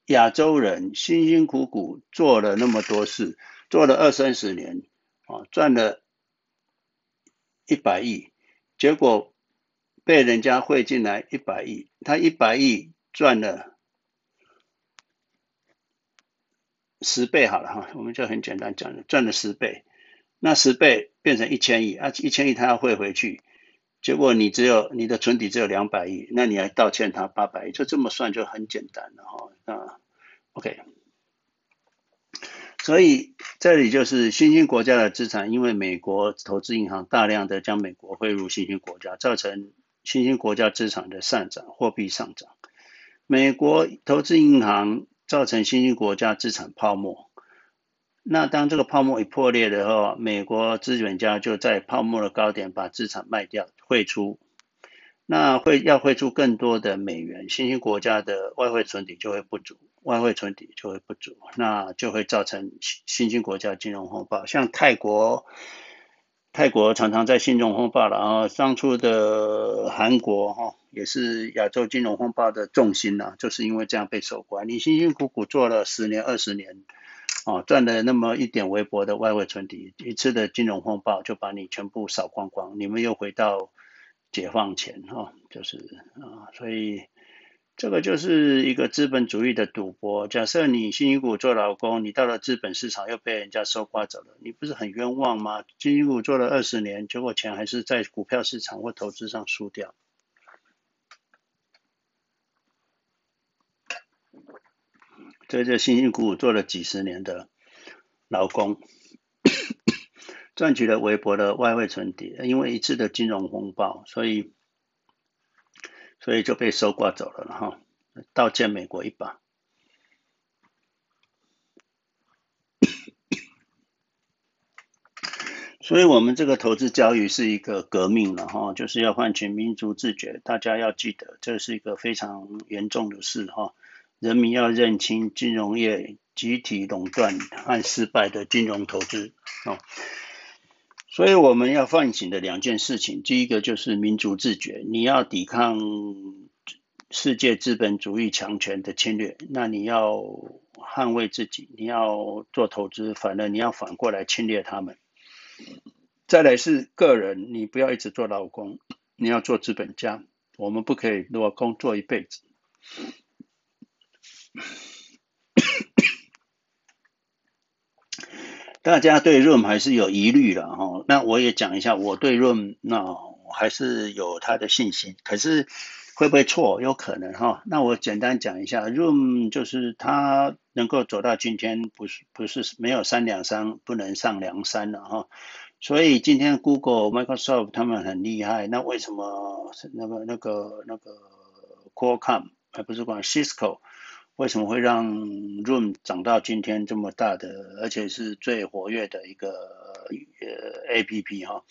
亚洲人辛辛苦苦做了那么多事，做了二三十年，啊，赚了一百亿，结果。被人家汇进来一百亿，他一百亿赚了十倍好了哈，我们就很简单讲了，赚了十倍，那十倍变成一千亿啊，一千亿他要汇回去，结果你只有你的存底只有两百亿，那你还倒欠他八百亿，就这么算就很简单了哈那，OK。所以这里就是新兴国家的资产，因为美国投资银行大量的将美国汇入新兴国家，造成。新兴国家资产的上涨，货币上涨，美国投资银行造成新兴国家资产泡沫。那当这个泡沫一破裂的话，美国资本家就在泡沫的高点把资产卖掉，汇出。那会要汇出更多的美元，新兴国家的外汇存底就会不足，外汇存底就会不足，那就会造成新新兴国家金融风暴，像泰国。泰国常常在金融风暴了啊，当初的韩国哈也是亚洲金融风暴的重心呐，就是因为这样被收刮。你辛辛苦苦做了十年二十年，哦，赚了那么一点微薄的外汇存底，一次的金融风暴就把你全部扫光光，你们又回到解放前哈，就是啊，所以。这个就是一个资本主义的赌博。假设你辛辛苦做劳工，你到了资本市场又被人家收刮走了，你不是很冤枉吗？辛辛苦苦做了二十年，结果钱还是在股票市场或投资上输掉。这辛辛苦苦做了几十年的劳工，赚取了微薄的外汇存底，因为一次的金融风暴，所以。所以就被收刮走了哈，倒欠美国一把。所以，我们这个投资教育是一个革命了哈，就是要唤起民族自觉。大家要记得，这是一个非常严重的事哈。人民要认清金融业集体垄断和失败的金融投资哦。所以我们要唤醒的两件事情，第一个就是民族自觉，你要抵抗世界资本主义强权的侵略，那你要捍卫自己，你要做投资，反而你要反过来侵略他们。再来是个人，你不要一直做劳工，你要做资本家。我们不可以做工作一辈子。大家对 Room 还是有疑虑了哈，那我也讲一下，我对 Room 那还是有他的信心，可是会不会错？有可能哈。那我简单讲一下，Room 就是它能够走到今天，不是不是没有三两三不能上梁山了哈。所以今天 Google、Microsoft 他们很厉害，那为什么那个那个那个 Qualcomm 还不是管 Cisco？为什么会让 Room 长到今天这么大的，而且是最活跃的一个呃 A P P 哈，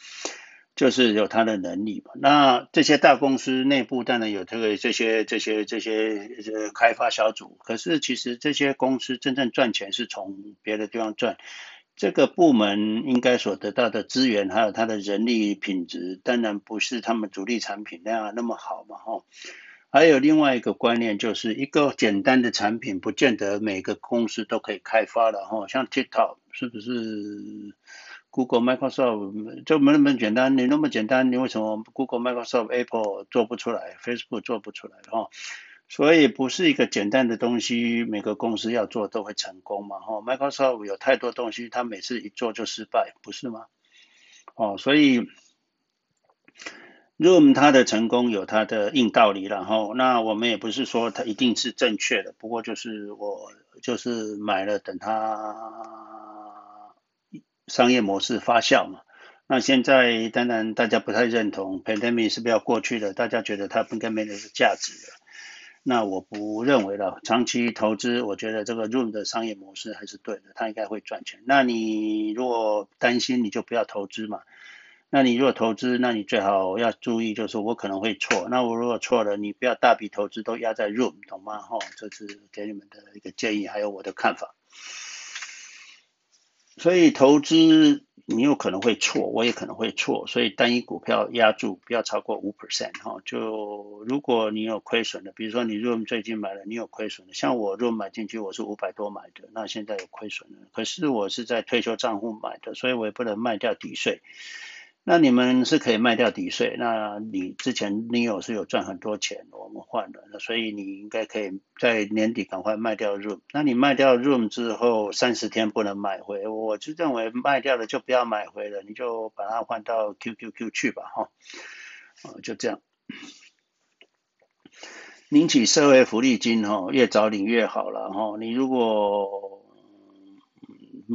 就是有它的能力嘛。那这些大公司内部当然有这个这些这些这些开发小组，可是其实这些公司真正赚钱是从别的地方赚。这个部门应该所得到的资源，还有它的人力品质，当然不是他们主力产品那样那么好嘛哈。还有另外一个观念，就是一个简单的产品，不见得每个公司都可以开发的哈。像 TikTok 是不是 Google、Microsoft 就没那么简单？你那么简单，你为什么 Google、Microsoft、Apple 做不出来？Facebook 做不出来哈？所以不是一个简单的东西，每个公司要做都会成功嘛哈？Microsoft 有太多东西，它每次一做就失败，不是吗？哦，所以。Room 它的成功有它的硬道理，然后那我们也不是说它一定是正确的，不过就是我就是买了等它商业模式发酵嘛。那现在当然大家不太认同，Pandemic 是不要过去的？大家觉得它应该没那个价值了。那我不认为了，长期投资，我觉得这个 Room 的商业模式还是对的，它应该会赚钱。那你如果担心，你就不要投资嘛。那你如果投资，那你最好要注意，就是我可能会错。那我如果错了，你不要大笔投资都压在 room，懂吗？哈，这是给你们的一个建议，还有我的看法。所以投资你有可能会错，我也可能会错。所以单一股票压住，不要超过五 percent 哈。就如果你有亏损的，比如说你 room 最近买了，你有亏损的，像我 room 买进去我是五百多买的，那现在有亏损了。可是我是在退休账户买的，所以我也不能卖掉抵税。那你们是可以卖掉抵税，那你之前你有是有赚很多钱，我们换了，那所以你应该可以在年底赶快卖掉 room。那你卖掉 room 之后，三十天不能买回，我就认为卖掉了就不要买回了，你就把它换到 QQQ 去吧，哈，啊，就这样。领取社会福利金，哈，越早领越好了，哈，你如果。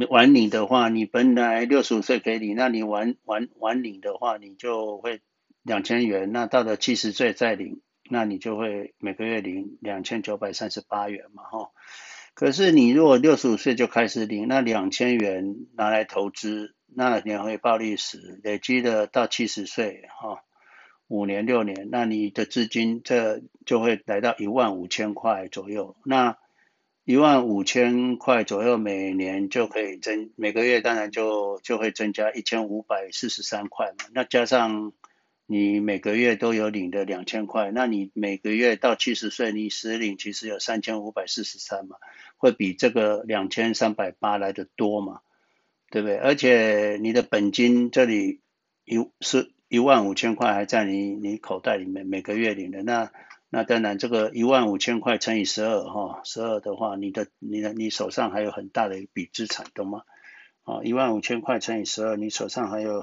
晚领的话，你本来六十五岁给你，那你晚晚晚领的话，你就会两千元。那到了七十岁再领，那你就会每个月领两千九百三十八元嘛，哈。可是你如果六十五岁就开始领，那两千元拿来投资，那年回报率是累积的到七十岁，哈，五年六年，那你的资金这就会来到一万五千块左右，那。一万五千块左右，每年就可以增，每个月当然就就会增加一千五百四十三块嘛。那加上你每个月都有领的两千块，那你每个月到七十岁，你实领其实有三千五百四十三嘛，会比这个两千三百八来的多嘛，对不对？而且你的本金这里一是一万五千块还在你你口袋里面，每个月领的那。那当然，这个一万五千块乘以十二，哈，十二的话，你的、你的、你手上还有很大的一笔资产，懂吗？啊，一万五千块乘以十二，你手上还有，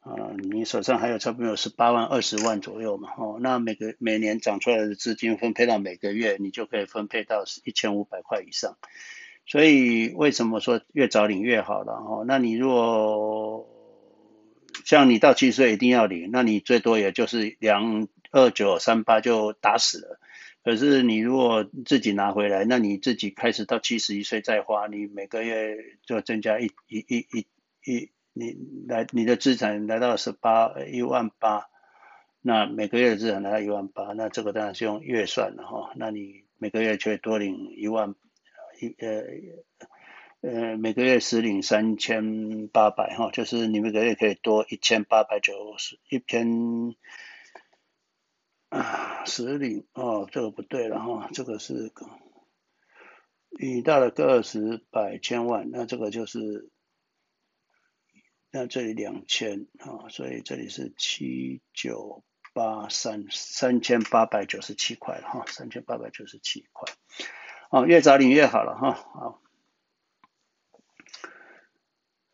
啊，你手上还有差不多有十八万、二十万左右嘛，哦，那每个每年长出来的资金分配到每个月，你就可以分配到一千五百块以上。所以为什么说越早领越好了？哦，那你如果像你到七十岁一定要领，那你最多也就是两。二九三八就打死了，可是你如果自己拿回来，那你自己开始到七十一岁再花，你每个月就增加一一一一一，你来你的资产来到十八一万八，那每个月的资产来到一万八，那这个当然是用月算的哈，那你每个月就会多领一万一呃呃每个月实领三千八百哈，就是你每个月可以多一千八百九十一千。啊，十领哦，这个不对了哈，这个是你到了个十百千万，那这个就是，那这里两千啊，所以这里是七九八三三千八百九十七块了哈，三千八百九十七块，哦，越早领越好了哈，好。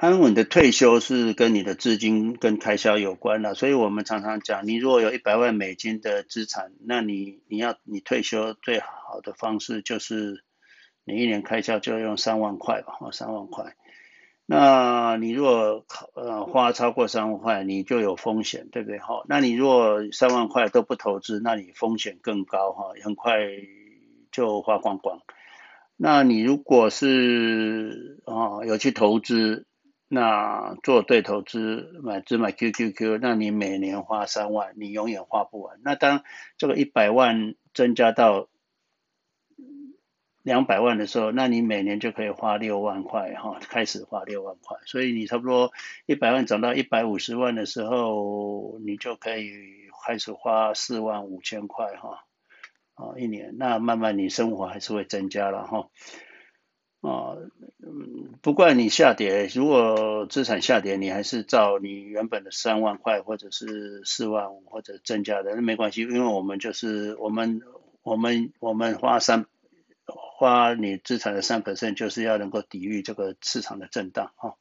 安稳的退休是跟你的资金跟开销有关的，所以我们常常讲，你如果有一百万美金的资产，那你你要你退休最好的方式就是你一年开销就用三万块吧，哦，三万块。那你如果呃花超过三万块，你就有风险，对不对？哈，那你如果三万块都不投资，那你风险更高哈，很快就花光光。那你如果是啊有去投资，那做对投资，买只买 QQQ，那你每年花三万，你永远花不完。那当这个一百万增加到两百万的时候，那你每年就可以花六万块哈，开始花六万块。所以你差不多一百万涨到一百五十万的时候，你就可以开始花四万五千块哈，啊一年。那慢慢你生活还是会增加了哈。啊，嗯，不管你下跌，如果资产下跌，你还是照你原本的三万块或者是四万五或者增加的，那没关系，因为我们就是我们我们我们花三花你资产的三本身就是要能够抵御这个市场的震荡啊。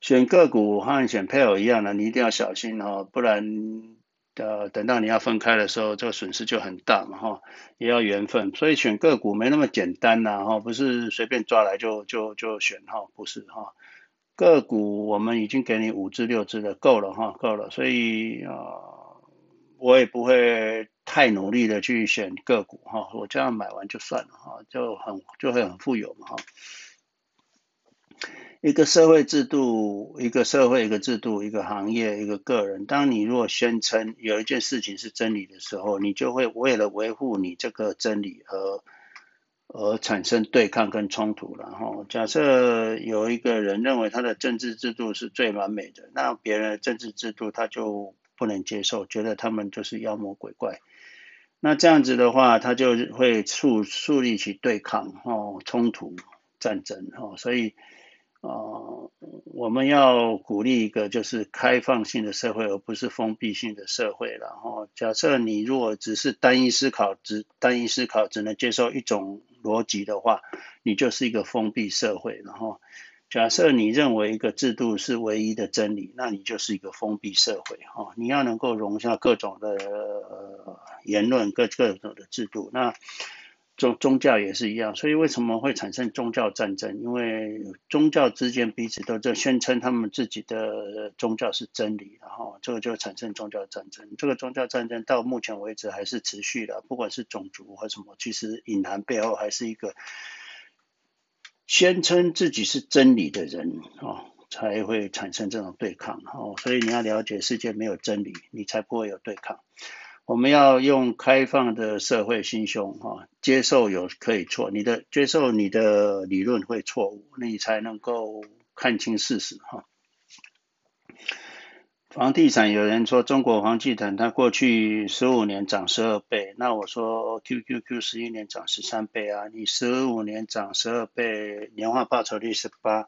选个股和选配偶一样的，你一定要小心哦，不然。呃，等到你要分开的时候，这个损失就很大嘛，哈，也要缘分，所以选个股没那么简单呐，哈，不是随便抓来就就就选哈，不是哈，个股我们已经给你五只六只的够了哈，够了，所以啊，我也不会太努力的去选个股哈，我这样买完就算了哈，就很就会很富有嘛哈。一个社会制度，一个社会，一个制度，一个行业，一个个人。当你如果宣称有一件事情是真理的时候，你就会为了维护你这个真理而而产生对抗跟冲突然后，假设有一个人认为他的政治制度是最完美的，那别人的政治制度他就不能接受，觉得他们就是妖魔鬼怪。那这样子的话，他就会树树立起对抗、哦冲突、战争。哈，所以。啊，我们要鼓励一个就是开放性的社会，而不是封闭性的社会。然后，假设你如果只是单一思考，只单一思考，只能接受一种逻辑的话，你就是一个封闭社会。然后，假设你认为一个制度是唯一的真理，那你就是一个封闭社会。哈，你要能够容下各种的言论，各各种的制度。那宗宗教也是一样，所以为什么会产生宗教战争？因为宗教之间彼此都在宣称他们自己的宗教是真理，然后这个就产生宗教战争。这个宗教战争到目前为止还是持续的，不管是种族或什么，其实隐含背后还是一个宣称自己是真理的人啊，才会产生这种对抗。哦，所以你要了解世界没有真理，你才不会有对抗。我们要用开放的社会心胸，哈，接受有可以错，你的接受你的理论会错误，你才能够看清事实，哈。房地产有人说中国房地产它过去十五年涨十二倍，那我说 QQQ 十一年涨十三倍啊，你十五年涨十二倍，年化报酬率是八。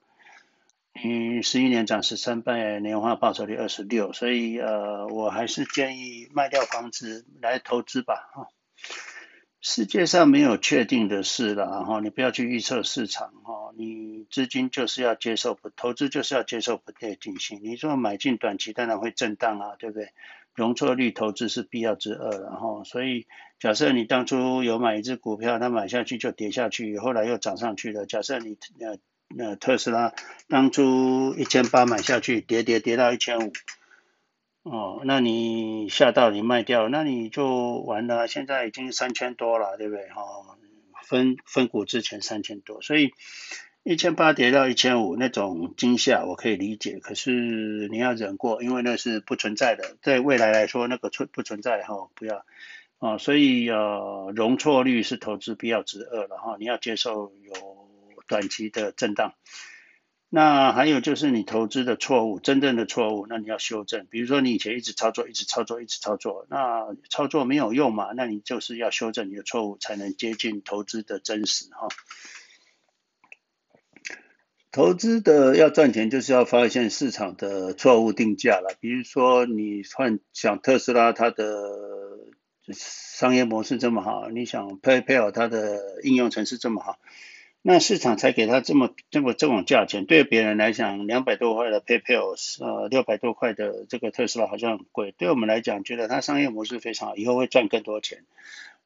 嗯，十一年涨十三倍，年化报酬率二十六，所以呃，我还是建议卖掉房子来投资吧，哈。世界上没有确定的事了，哈，你不要去预测市场，哈，你资金就是要接受不投资就是要接受不确定性。你说买进短期当然会震荡啊，对不对？容错率投资是必要之二，然后所以假设你当初有买一只股票，它买下去就跌下去，后来又涨上去了。假设你呃。那特斯拉当初一千八买下去，跌跌跌到一千五，哦，那你下到你卖掉，那你就完了。现在已经三千多了，对不对？哈，分分股之前三千多，所以一千八跌到一千五，那种惊吓我可以理解。可是你要忍过，因为那是不存在的，在未来来说那个存不存在哈，不要啊。所以呃，容错率是投资必要之二了哈，你要接受有。短期的震荡，那还有就是你投资的错误，真正的错误，那你要修正。比如说你以前一直操作，一直操作，一直操作，那操作没有用嘛？那你就是要修正你的错误，才能接近投资的真实哈。投资的要赚钱，就是要发现市场的错误定价了。比如说你换想特斯拉它的商业模式这么好，你想 PayPal 它的应用程式这么好。那市场才给他这么这么这种价钱，对别人来讲，两百多块的 PayPal，呃，六百多块的这个特斯拉好像很贵。对我们来讲，觉得它商业模式非常好，以后会赚更多钱。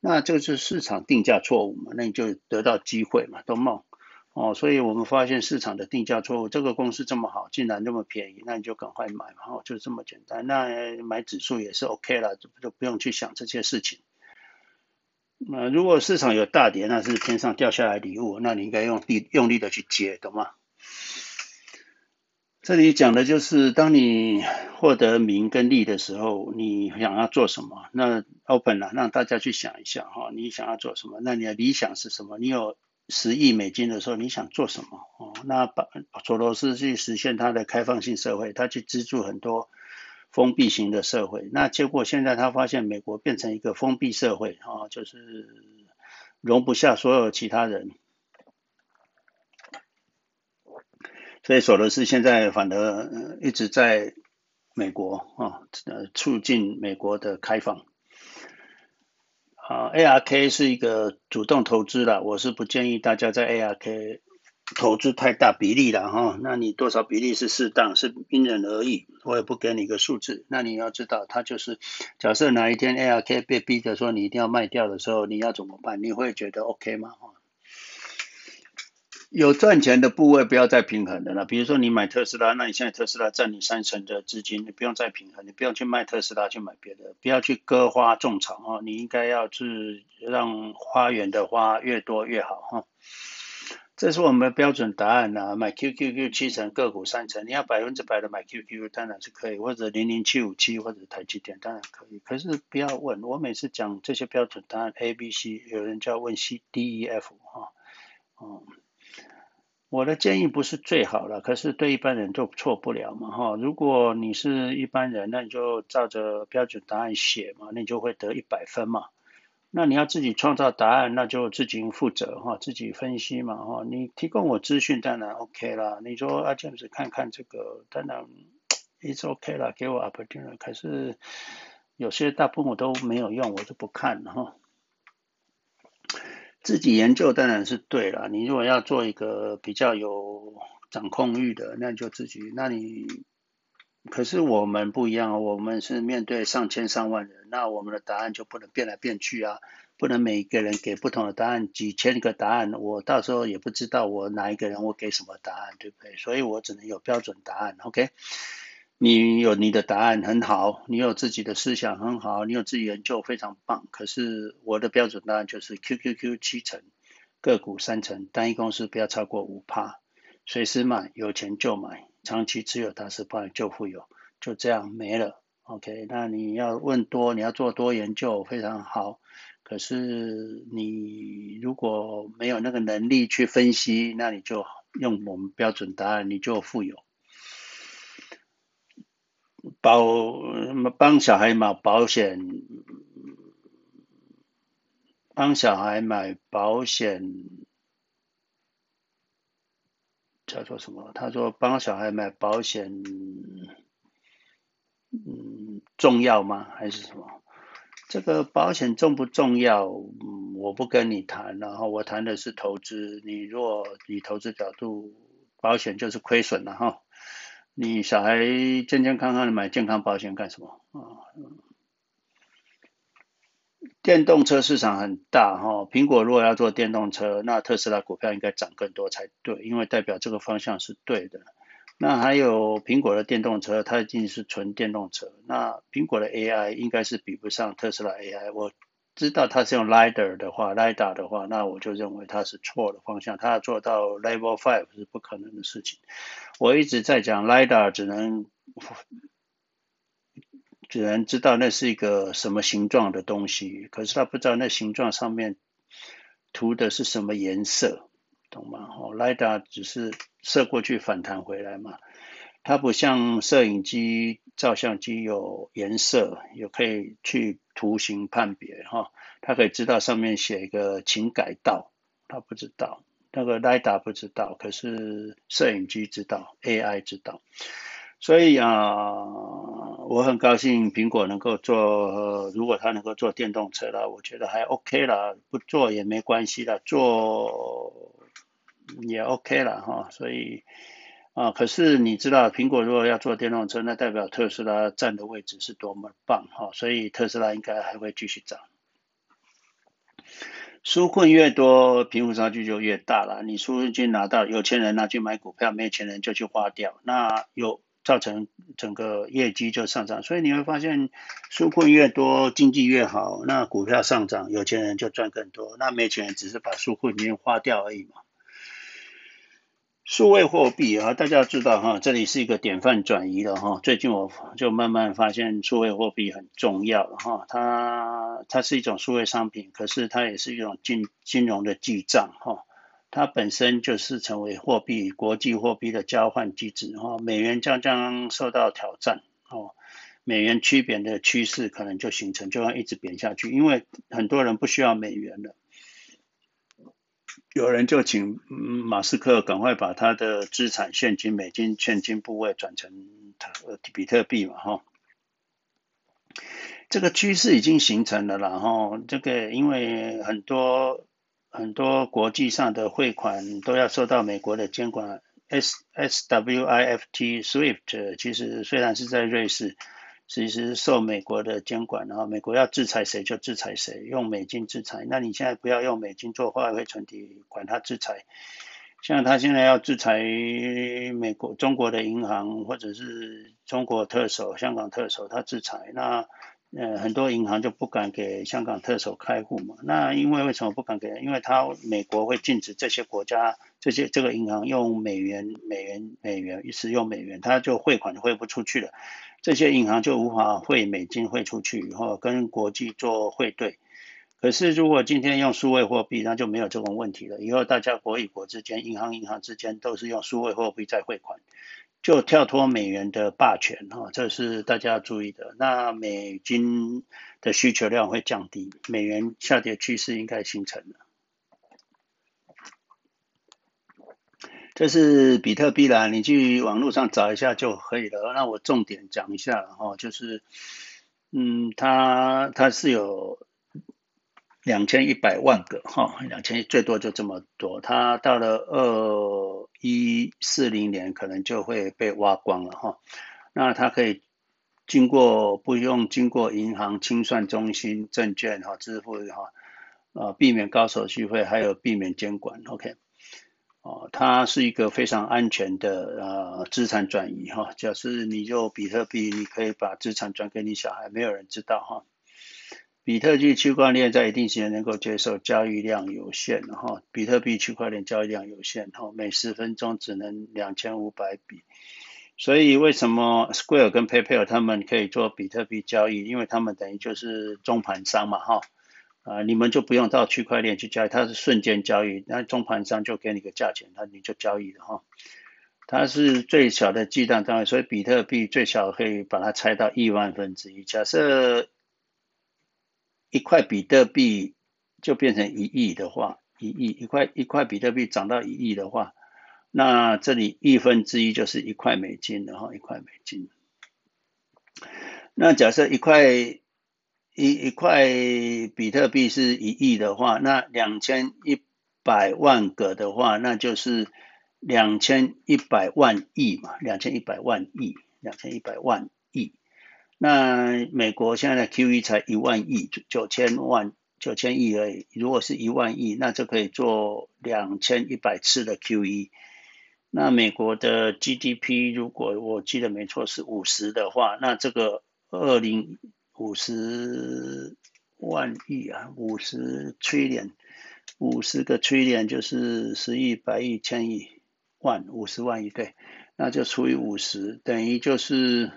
那就是市场定价错误嘛，那你就得到机会嘛，都梦哦。所以我们发现市场的定价错误，这个公司这么好，竟然这么便宜，那你就赶快买嘛，哦，就这么简单。那买指数也是 OK 了，就就不用去想这些事情。那如果市场有大跌，那是天上掉下来礼物，那你应该用力用力的去接，懂吗？这里讲的就是，当你获得名跟利的时候，你想要做什么？那 open 了，让大家去想一下哈，你想要做什么？那你的理想是什么？你有十亿美金的时候，你想做什么？哦，那把索罗斯去实现他的开放性社会，他去资助很多。封闭型的社会，那结果现在他发现美国变成一个封闭社会啊，就是容不下所有其他人，所以索罗斯现在反而一直在美国啊，呃，促进美国的开放。啊，ARK 是一个主动投资的，我是不建议大家在 ARK。投资太大比例了哈，那你多少比例是适当，是因人而异。我也不给你一个数字，那你要知道，它就是假设哪一天 ARK 被逼着说你一定要卖掉的时候，你要怎么办？你会觉得 OK 吗？有赚钱的部位不要再平衡的了。比如说你买特斯拉，那你现在特斯拉占你三成的资金，你不用再平衡，你不用去卖特斯拉去买别的，不要去割花种草啊，你应该要是让花园的花越多越好哈。这是我们的标准答案呐，买 QQQ 七成个股三成，你要百分之百的买 QQ 当然是可以，或者零零七五七或者台积电当然可以，可是不要问我每次讲这些标准答案 A B C，有人就要问 C D E F 哈，嗯，我的建议不是最好了，可是对一般人就错不了嘛哈，如果你是一般人，那你就照着标准答案写嘛，那你就会得一百分嘛。那你要自己创造答案，那就自己负责哈，自己分析嘛哈。你提供我资讯当然 OK 啦。你说啊这样子看看这个，当然 it's OK 啦，给我 opportunity。可是有些大部分我都没有用，我就不看哈。自己研究当然是对了。你如果要做一个比较有掌控欲的，那就自己。那你可是我们不一样，我们是面对上千上万人，那我们的答案就不能变来变去啊，不能每一个人给不同的答案，几千个答案，我到时候也不知道我哪一个人我给什么答案，对不对？所以我只能有标准答案，OK？你有你的答案很好，你有自己的思想很好，你有自己研究非常棒，可是我的标准答案就是 QQQ 七成，个股三成，单一公司不要超过五趴，随时买，有钱就买。长期持有它是帮你就富有，就这样没了。OK，那你要问多，你要做多研究非常好。可是你如果没有那个能力去分析，那你就用我们标准答案，你就富有。保帮小孩买保险，帮小孩买保险。叫做什么？他说帮小孩买保险，嗯，重要吗？还是什么？这个保险重不重要？我不跟你谈，然后我谈的是投资。你若以投资角度，保险就是亏损了哈。你小孩健健康康的买健康保险干什么啊？电动车市场很大哈，苹果如果要做电动车，那特斯拉股票应该涨更多才对，因为代表这个方向是对的。那还有苹果的电动车，它已经是纯电动车，那苹果的 AI 应该是比不上特斯拉 AI。我知道它是用 lidar 的话，lidar 的话，那我就认为它是错的方向，它要做到 level five 是不可能的事情。我一直在讲 lidar 只能。只能知道那是一个什么形状的东西，可是他不知道那形状上面涂的是什么颜色，懂吗？哦，雷达只是射过去反弹回来嘛。它不像摄影机、照相机有颜色，有可以去图形判别哈，它可以知道上面写一个请改道，它不知道，那个雷达不知道，可是摄影机知道，AI 知道，所以啊，我很高兴苹果能够做，如果它能够做电动车了，我觉得还 OK 了，不做也没关系了，做也 OK 了哈，所以。啊，可是你知道，苹果如果要做电动车，那代表特斯拉占的位置是多么棒哈，所以特斯拉应该还会继续涨。纾困越多，贫富差距就越大了。你纾金拿到，有钱人拿去买股票，没钱人就去花掉，那有造成整个业绩就上涨。所以你会发现，纾困越多，经济越好，那股票上涨，有钱人就赚更多，那没钱人只是把纾困金花掉而已嘛。数位货币啊，大家知道哈，这里是一个典范转移了哈。最近我就慢慢发现数位货币很重要了哈。它它是一种数位商品，可是它也是一种金金融的记账哈。它本身就是成为货币国际货币的交换机制哈。美元将将受到挑战哦，美元趋贬的趋势可能就形成，就要一直贬下去，因为很多人不需要美元了。有人就请马斯克赶快把他的资产现金、美金、现金部位转成比特币嘛，哈。这个趋势已经形成了，然后这个因为很多很多国际上的汇款都要受到美国的监管，S S W I F T SWIFT 其实虽然是在瑞士。其实受美国的监管，然后美国要制裁谁就制裁谁，用美金制裁。那你现在不要用美金做外汇存底，管他制裁。像他现在要制裁美国、中国的银行，或者是中国特首、香港特首，他制裁，那呃很多银行就不敢给香港特首开户嘛。那因为为什么不敢给？因为他美国会禁止这些国家、这些这个银行用美元、美元、美元，使用美元，他就汇款就汇不出去了。这些银行就无法汇美金汇出去，然后跟国际做汇兑。可是如果今天用数位货币，那就没有这种问题了。以后大家国与国之间、银行银行之间都是用数位货币在汇款，就跳脱美元的霸权哈，这是大家要注意的。那美金的需求量会降低，美元下跌趋势应该形成了。这是比特币啦，你去网络上找一下就可以了。那我重点讲一下哈，就是，嗯，它它是有两千一百万个哈，两千最多就这么多。它到了二一四零年可能就会被挖光了哈。那它可以经过不用经过银行清算中心、证券哈支付哈，呃，避免高手续费，还有避免监管。OK。哦，它是一个非常安全的呃资产转移哈。假设你就比特币，你可以把资产转给你小孩，没有人知道哈。比特币区块链在一定时间能够接受交易量有限哈。比特币区块链交易量有限哈，每十分钟只能两千五百笔。所以为什么 Square 跟 PayPal 他们可以做比特币交易？因为他们等于就是中盘商嘛哈。啊，你们就不用到区块链去交易，它是瞬间交易，那中盘商就给你个价钱，那你就交易了哈。它是最小的计量单位，所以比特币最小可以把它拆到亿万分之一。假设一块比特币就变成一亿的话，一亿一块一块比特币涨到一亿的话，那这里亿分之一就是一块美金的哈，一块美金。那假设一块。一一块比特币是一亿的话，那两千一百万个的话，那就是两千一百万亿嘛，两千一百万亿，两千一百万。那美国现在的 QE 才一万亿，九千万九千亿而已。如果是一万亿，那就可以做两千一百次的 QE。那美国的 GDP 如果我记得没错是五十的话，那这个二零。五十万亿啊，五十 trillion，五十个 trillion 就是十亿、百亿、千亿、万，五十万亿对，那就除以五十，等于就是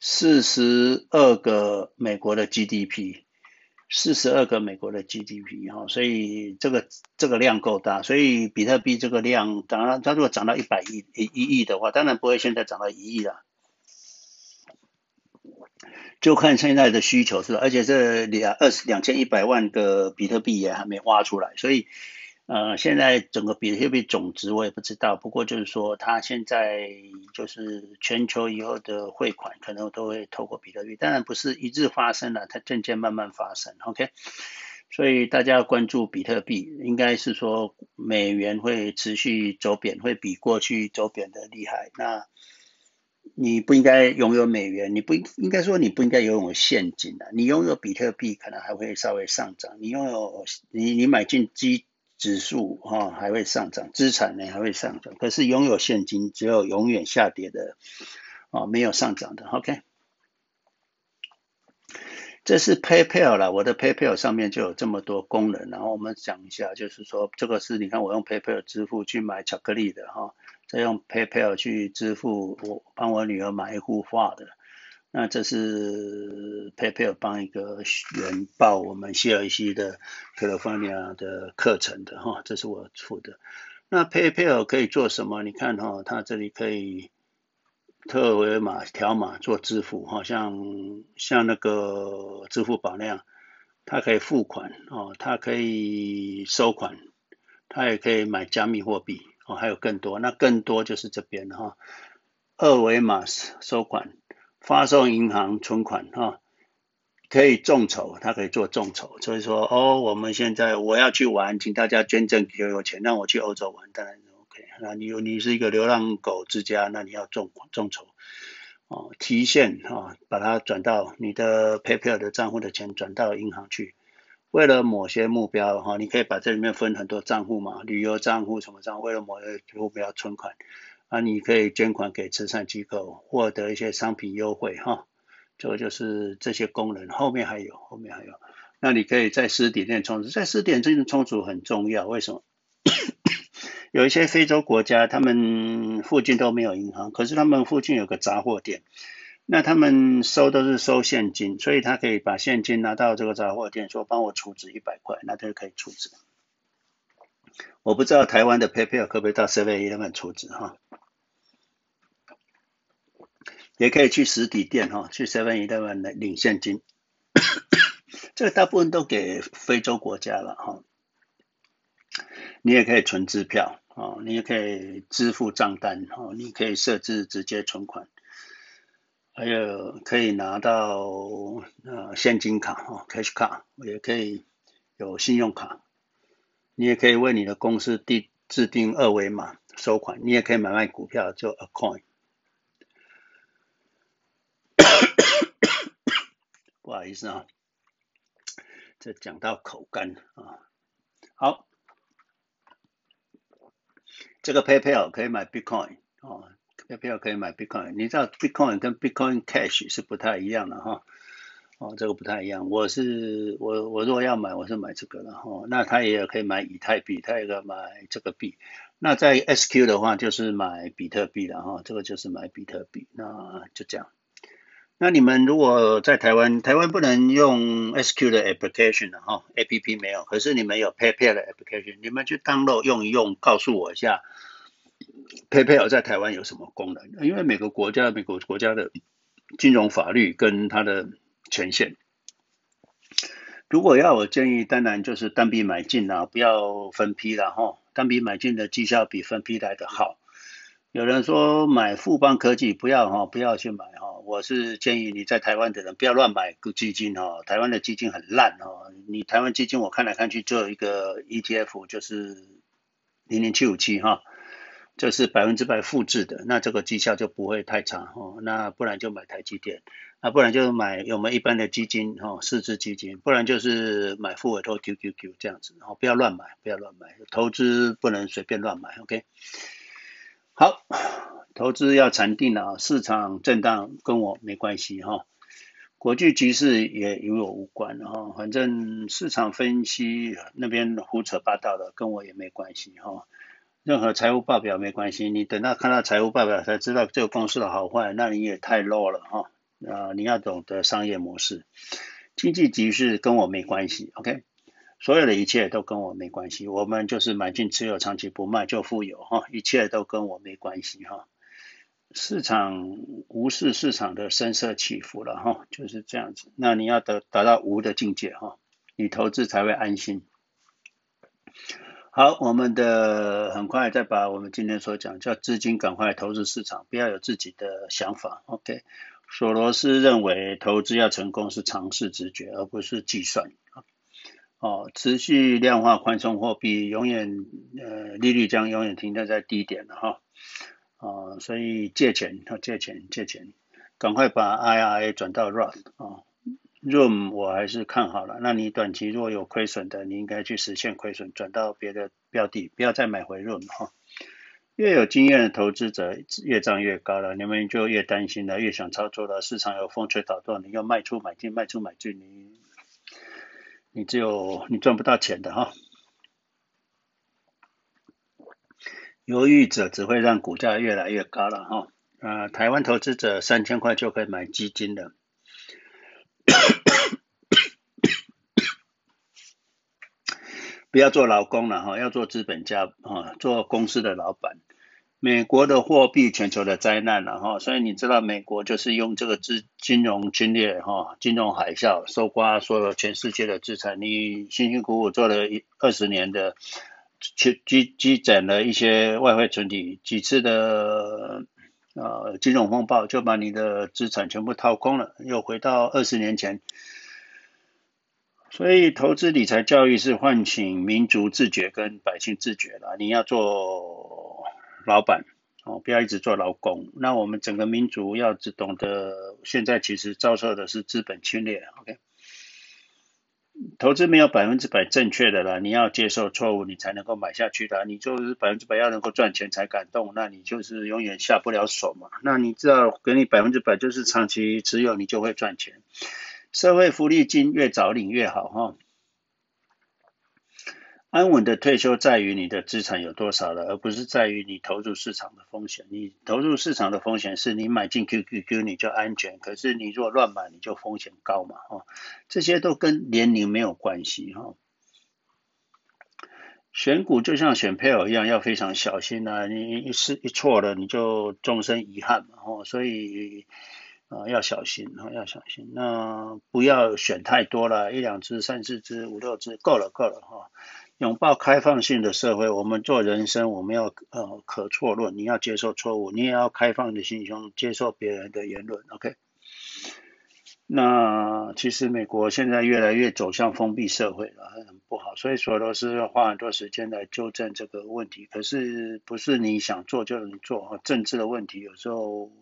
四十二个美国的 GDP。四十二个美国的 GDP 哈，所以这个这个量够大，所以比特币这个量，当然它如果涨到一百亿一一亿的话，当然不会现在涨到一亿了，就看现在的需求是吧，而且这两二十两千一百万个比特币也还没挖出来，所以。呃，现在整个比特币总值我也不知道，不过就是说，它现在就是全球以后的汇款可能都会透过比特币，当然不是一日发生了，它渐渐慢慢发生，OK？所以大家关注比特币，应该是说美元会持续走贬，会比过去走贬的厉害。那你不应该拥有美元，你不应应该说你不应该拥有现金的，你拥有比特币可能还会稍微上涨，你拥有你你买进基。指数哈还会上涨，资产呢还会上涨，可是拥有现金只有永远下跌的啊，没有上涨的。OK，这是 PayPal 了，我的 PayPal 上面就有这么多功能，然后我们讲一下，就是说这个是你看我用 PayPal 支付去买巧克力的哈，再用 PayPal 去支付我帮我女儿买一幅画的。那这是 PayPal 帮一个人报我们 CLC 的 California 的课程的哈，这是我付的。那 PayPal 可以做什么？你看哈，它这里可以特维码条码做支付，哈，像像那个支付宝那样，它可以付款哦，它可以收款，它也可以买加密货币哦，还有更多。那更多就是这边哈，二维码收款。发送银行存款哈，可以众筹，它可以做众筹，所以说哦，我们现在我要去玩，请大家捐赠给我钱，让我去欧洲玩，当然 OK。那你有你是一个流浪狗之家，那你要众众筹哦，提现哈，把它转到你的 PayPal 的账户的钱转到银行去，为了某些目标哈，你可以把这里面分很多账户嘛，旅游账户什么账，为了某些目标存款。啊，你可以捐款给慈善机构，获得一些商品优惠哈。这个就是这些功能，后面还有，后面还有。那你可以在实体店充值，在实体店充值很重要。为什么？有一些非洲国家，他们附近都没有银行，可是他们附近有个杂货店，那他们收都是收现金，所以他可以把现金拿到这个杂货店，说帮我储值一百块，那他就可以储值。我不知道台湾的 PayPal 可不可以到 Seven Eleven 储值哈。也可以去实体店哈，去 Seven Eleven 来领现金，这个大部分都给非洲国家了哈。你也可以存支票啊，你也可以支付账单哈，你可以设置直接存款，还有可以拿到呃现金卡哈，cash 卡，也可以有信用卡，你也可以为你的公司定制定二维码收款，你也可以买卖股票就 a coin。不好意思啊，这讲到口干啊。好，这个 PayPal 可以买 Bitcoin 哦，PayPal 可以买 Bitcoin。你知道 Bitcoin 跟 Bitcoin Cash 是不太一样的哈。哦这个不太一样。我是我我如果要买，我是买这个的哈。那他也可以买以太币，他也可以买这个币。那在 SQ 的话就是买比特币了哈。这个就是买比特币，那就这样。那你们如果在台湾，台湾不能用 SQ 的 application 的哈，APP 没有，可是你们有 PayPal 的 application，你们去 download 用一用，告诉我一下 PayPal 在台湾有什么功能？因为每个国家、美国国家的金融法律跟它的权限。如果要我建议，当然就是单笔买进啦，不要分批啦哈，单笔买进的绩效比分批来的好。有人说买富邦科技不要哈，不要去买哈。我是建议你在台湾的人不要乱买基金哈，台湾的基金很烂哦。你台湾基金我看来看去就有一个 ETF，就是零零七五七哈，这是百分之百复制的，那这个绩效就不会太差哦。那不然就买台积电，啊不然就是买我们一般的基金哈，市值基金，不然就是买富委托 QQQ 这样子哦，不要乱买，不要乱买，投资不能随便乱买，OK。好。投资要禅定啊，市场震荡跟我没关系哈，国际局势也与我无关哈，反正市场分析那边胡扯八道的跟我也没关系哈，任何财务报表没关系，你等到看到财务报表才知道这个公司的好坏，那你也太 low 了哈，啊，你要懂得商业模式，经济局势跟我没关系，OK，所有的一切都跟我没关系，我们就是买进持有，长期不卖就富有哈，一切都跟我没关系哈。市场无视市场的声色起伏了哈，就是这样子。那你要得达到无的境界哈，你投资才会安心。好，我们的很快再把我们今天所讲叫资金赶快投资市场，不要有自己的想法。OK，索罗斯认为投资要成功是尝试直觉，而不是计算。哦，持续量化宽松货币，永远呃利率将永远停留在低点的哈。啊，所以借钱，借钱，借钱，赶快把 IRA 转到 Roth 啊，Room 我还是看好了。那你短期若有亏损的，你应该去实现亏损，转到别的标的，不要再买回 Room 哈。越有经验的投资者越涨越高了，你们就越担心了，越想操作了。市场有风吹草动，你要卖出买进，卖出买进，你你只有你赚不到钱的哈。犹豫者只会让股价越来越高了哈。啊，台湾投资者三千块就可以买基金了。不要做劳工了哈，要做资本家啊，做公司的老板。美国的货币全球的灾难了哈，所以你知道美国就是用这个资金融军略哈，金融海啸收刮所有全世界的资产。你辛辛苦苦做了一二十年的。去积积攒了一些外汇存底，几次的呃金融风暴就把你的资产全部掏空了，又回到二十年前。所以投资理财教育是唤醒民族自觉跟百姓自觉了。你要做老板哦，不要一直做劳工。那我们整个民族要只懂得，现在其实遭受的是资本侵略。OK。投资没有百分之百正确的啦，你要接受错误，你才能够买下去的。你就是百分之百要能够赚钱才敢动，那你就是永远下不了手嘛。那你知道给你百分之百就是长期持有，你就会赚钱。社会福利金越早领越好哈。安稳的退休在于你的资产有多少了，而不是在于你投入市场的风险。你投入市场的风险是你买进 QQQ 你就安全，可是你如果乱买你就风险高嘛，哦，这些都跟年龄没有关系哈。选股就像选配偶一样，要非常小心啊！你一失一错了，你就终身遗憾嘛，哦，所以啊要小心啊要小心，那不要选太多了，一两只、三四只、五六只够了够了哈。拥抱开放性的社会，我们做人生，我们要呃可错论，你要接受错误，你也要开放的心胸，接受别人的言论，OK？那其实美国现在越来越走向封闭社会了，很不好，所以索罗斯要花很多时间来纠正这个问题。可是不是你想做就能做啊？政治的问题有时候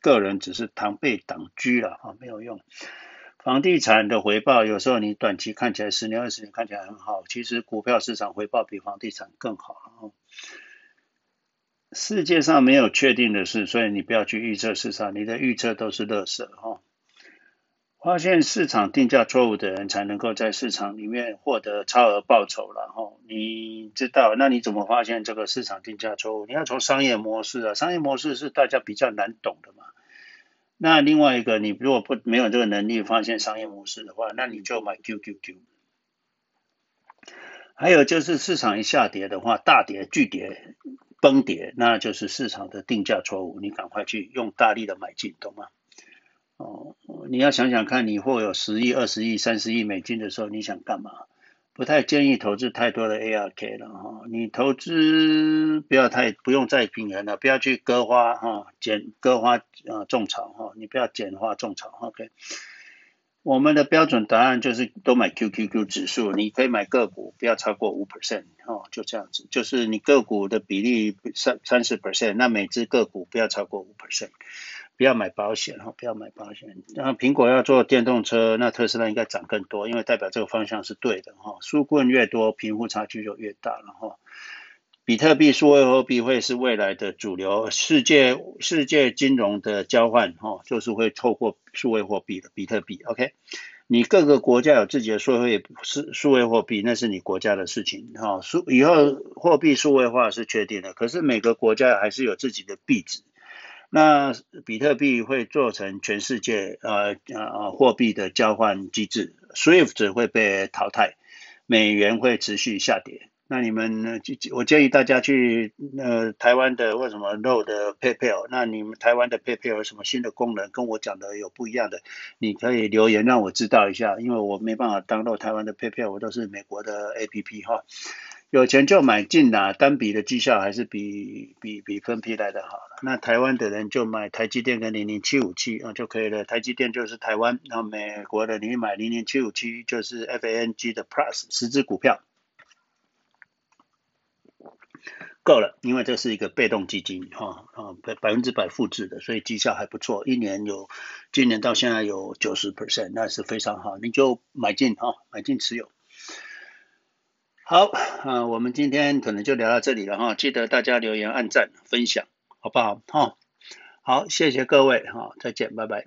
个人只是螳臂挡车了啊，没有用。房地产的回报有时候你短期看起来十年二十年看起来很好，其实股票市场回报比房地产更好。世界上没有确定的事，所以你不要去预测市场，你的预测都是垃圾哈。发现市场定价错误的人才能够在市场里面获得超额报酬然后。你知道，那你怎么发现这个市场定价错误？你要从商业模式啊，商业模式是大家比较难懂的嘛。那另外一个，你如果不没有这个能力发现商业模式的话，那你就买 QQQ。还有就是市场一下跌的话，大跌、巨跌、崩跌，那就是市场的定价错误，你赶快去用大力的买进，懂吗？哦，你要想想看，你或有十亿、二十亿、三十亿美金的时候，你想干嘛？不太建议投资太多的 ARK 了哈，你投资不要太不用再平衡了，不要去割花哈，剪割花啊种草哈，你不要剪花种草，OK。我们的标准答案就是都买 QQQ 指数，你可以买个股，不要超过五 percent 哦，就这样子，就是你个股的比例三三十 percent，那每只个股不要超过五 percent。不要买保险哈，不要买保险。然后苹果要做电动车，那特斯拉应该涨更多，因为代表这个方向是对的哈。书棍越多，贫富差距就越大了哈。比特币数位货币会是未来的主流，世界世界金融的交换哈，就是会透过数位货币的比特币。OK，你各个国家有自己的数位是数位货币，那是你国家的事情哈。数以后货币数位化是确定的，可是每个国家还是有自己的币值。那比特币会做成全世界呃呃货币的交换机制，SWIFT 会被淘汰，美元会持续下跌。那你们呢，我建议大家去呃台湾的为什么 No 的 PayPal？那你们台湾的 PayPal 有什么新的功能？跟我讲的有不一样的，你可以留言让我知道一下，因为我没办法登录台湾的 PayPal，我都是美国的 APP 哈。有钱就买进啦，单笔的绩效还是比比比分批来的好。那台湾的人就买台积电跟零零七五七啊就可以了。台积电就是台湾，那美国的你买零零七五七就是 FANG 的 Plus 十只股票。够了，因为这是一个被动基金，哈啊百百分之百复制的，所以绩效还不错，一年有今年到现在有九十 percent，那是非常好，你就买进哈，买进持有。好啊，我们今天可能就聊到这里了哈，记得大家留言、按赞、分享，好不好？哈，好，谢谢各位哈，再见，拜拜。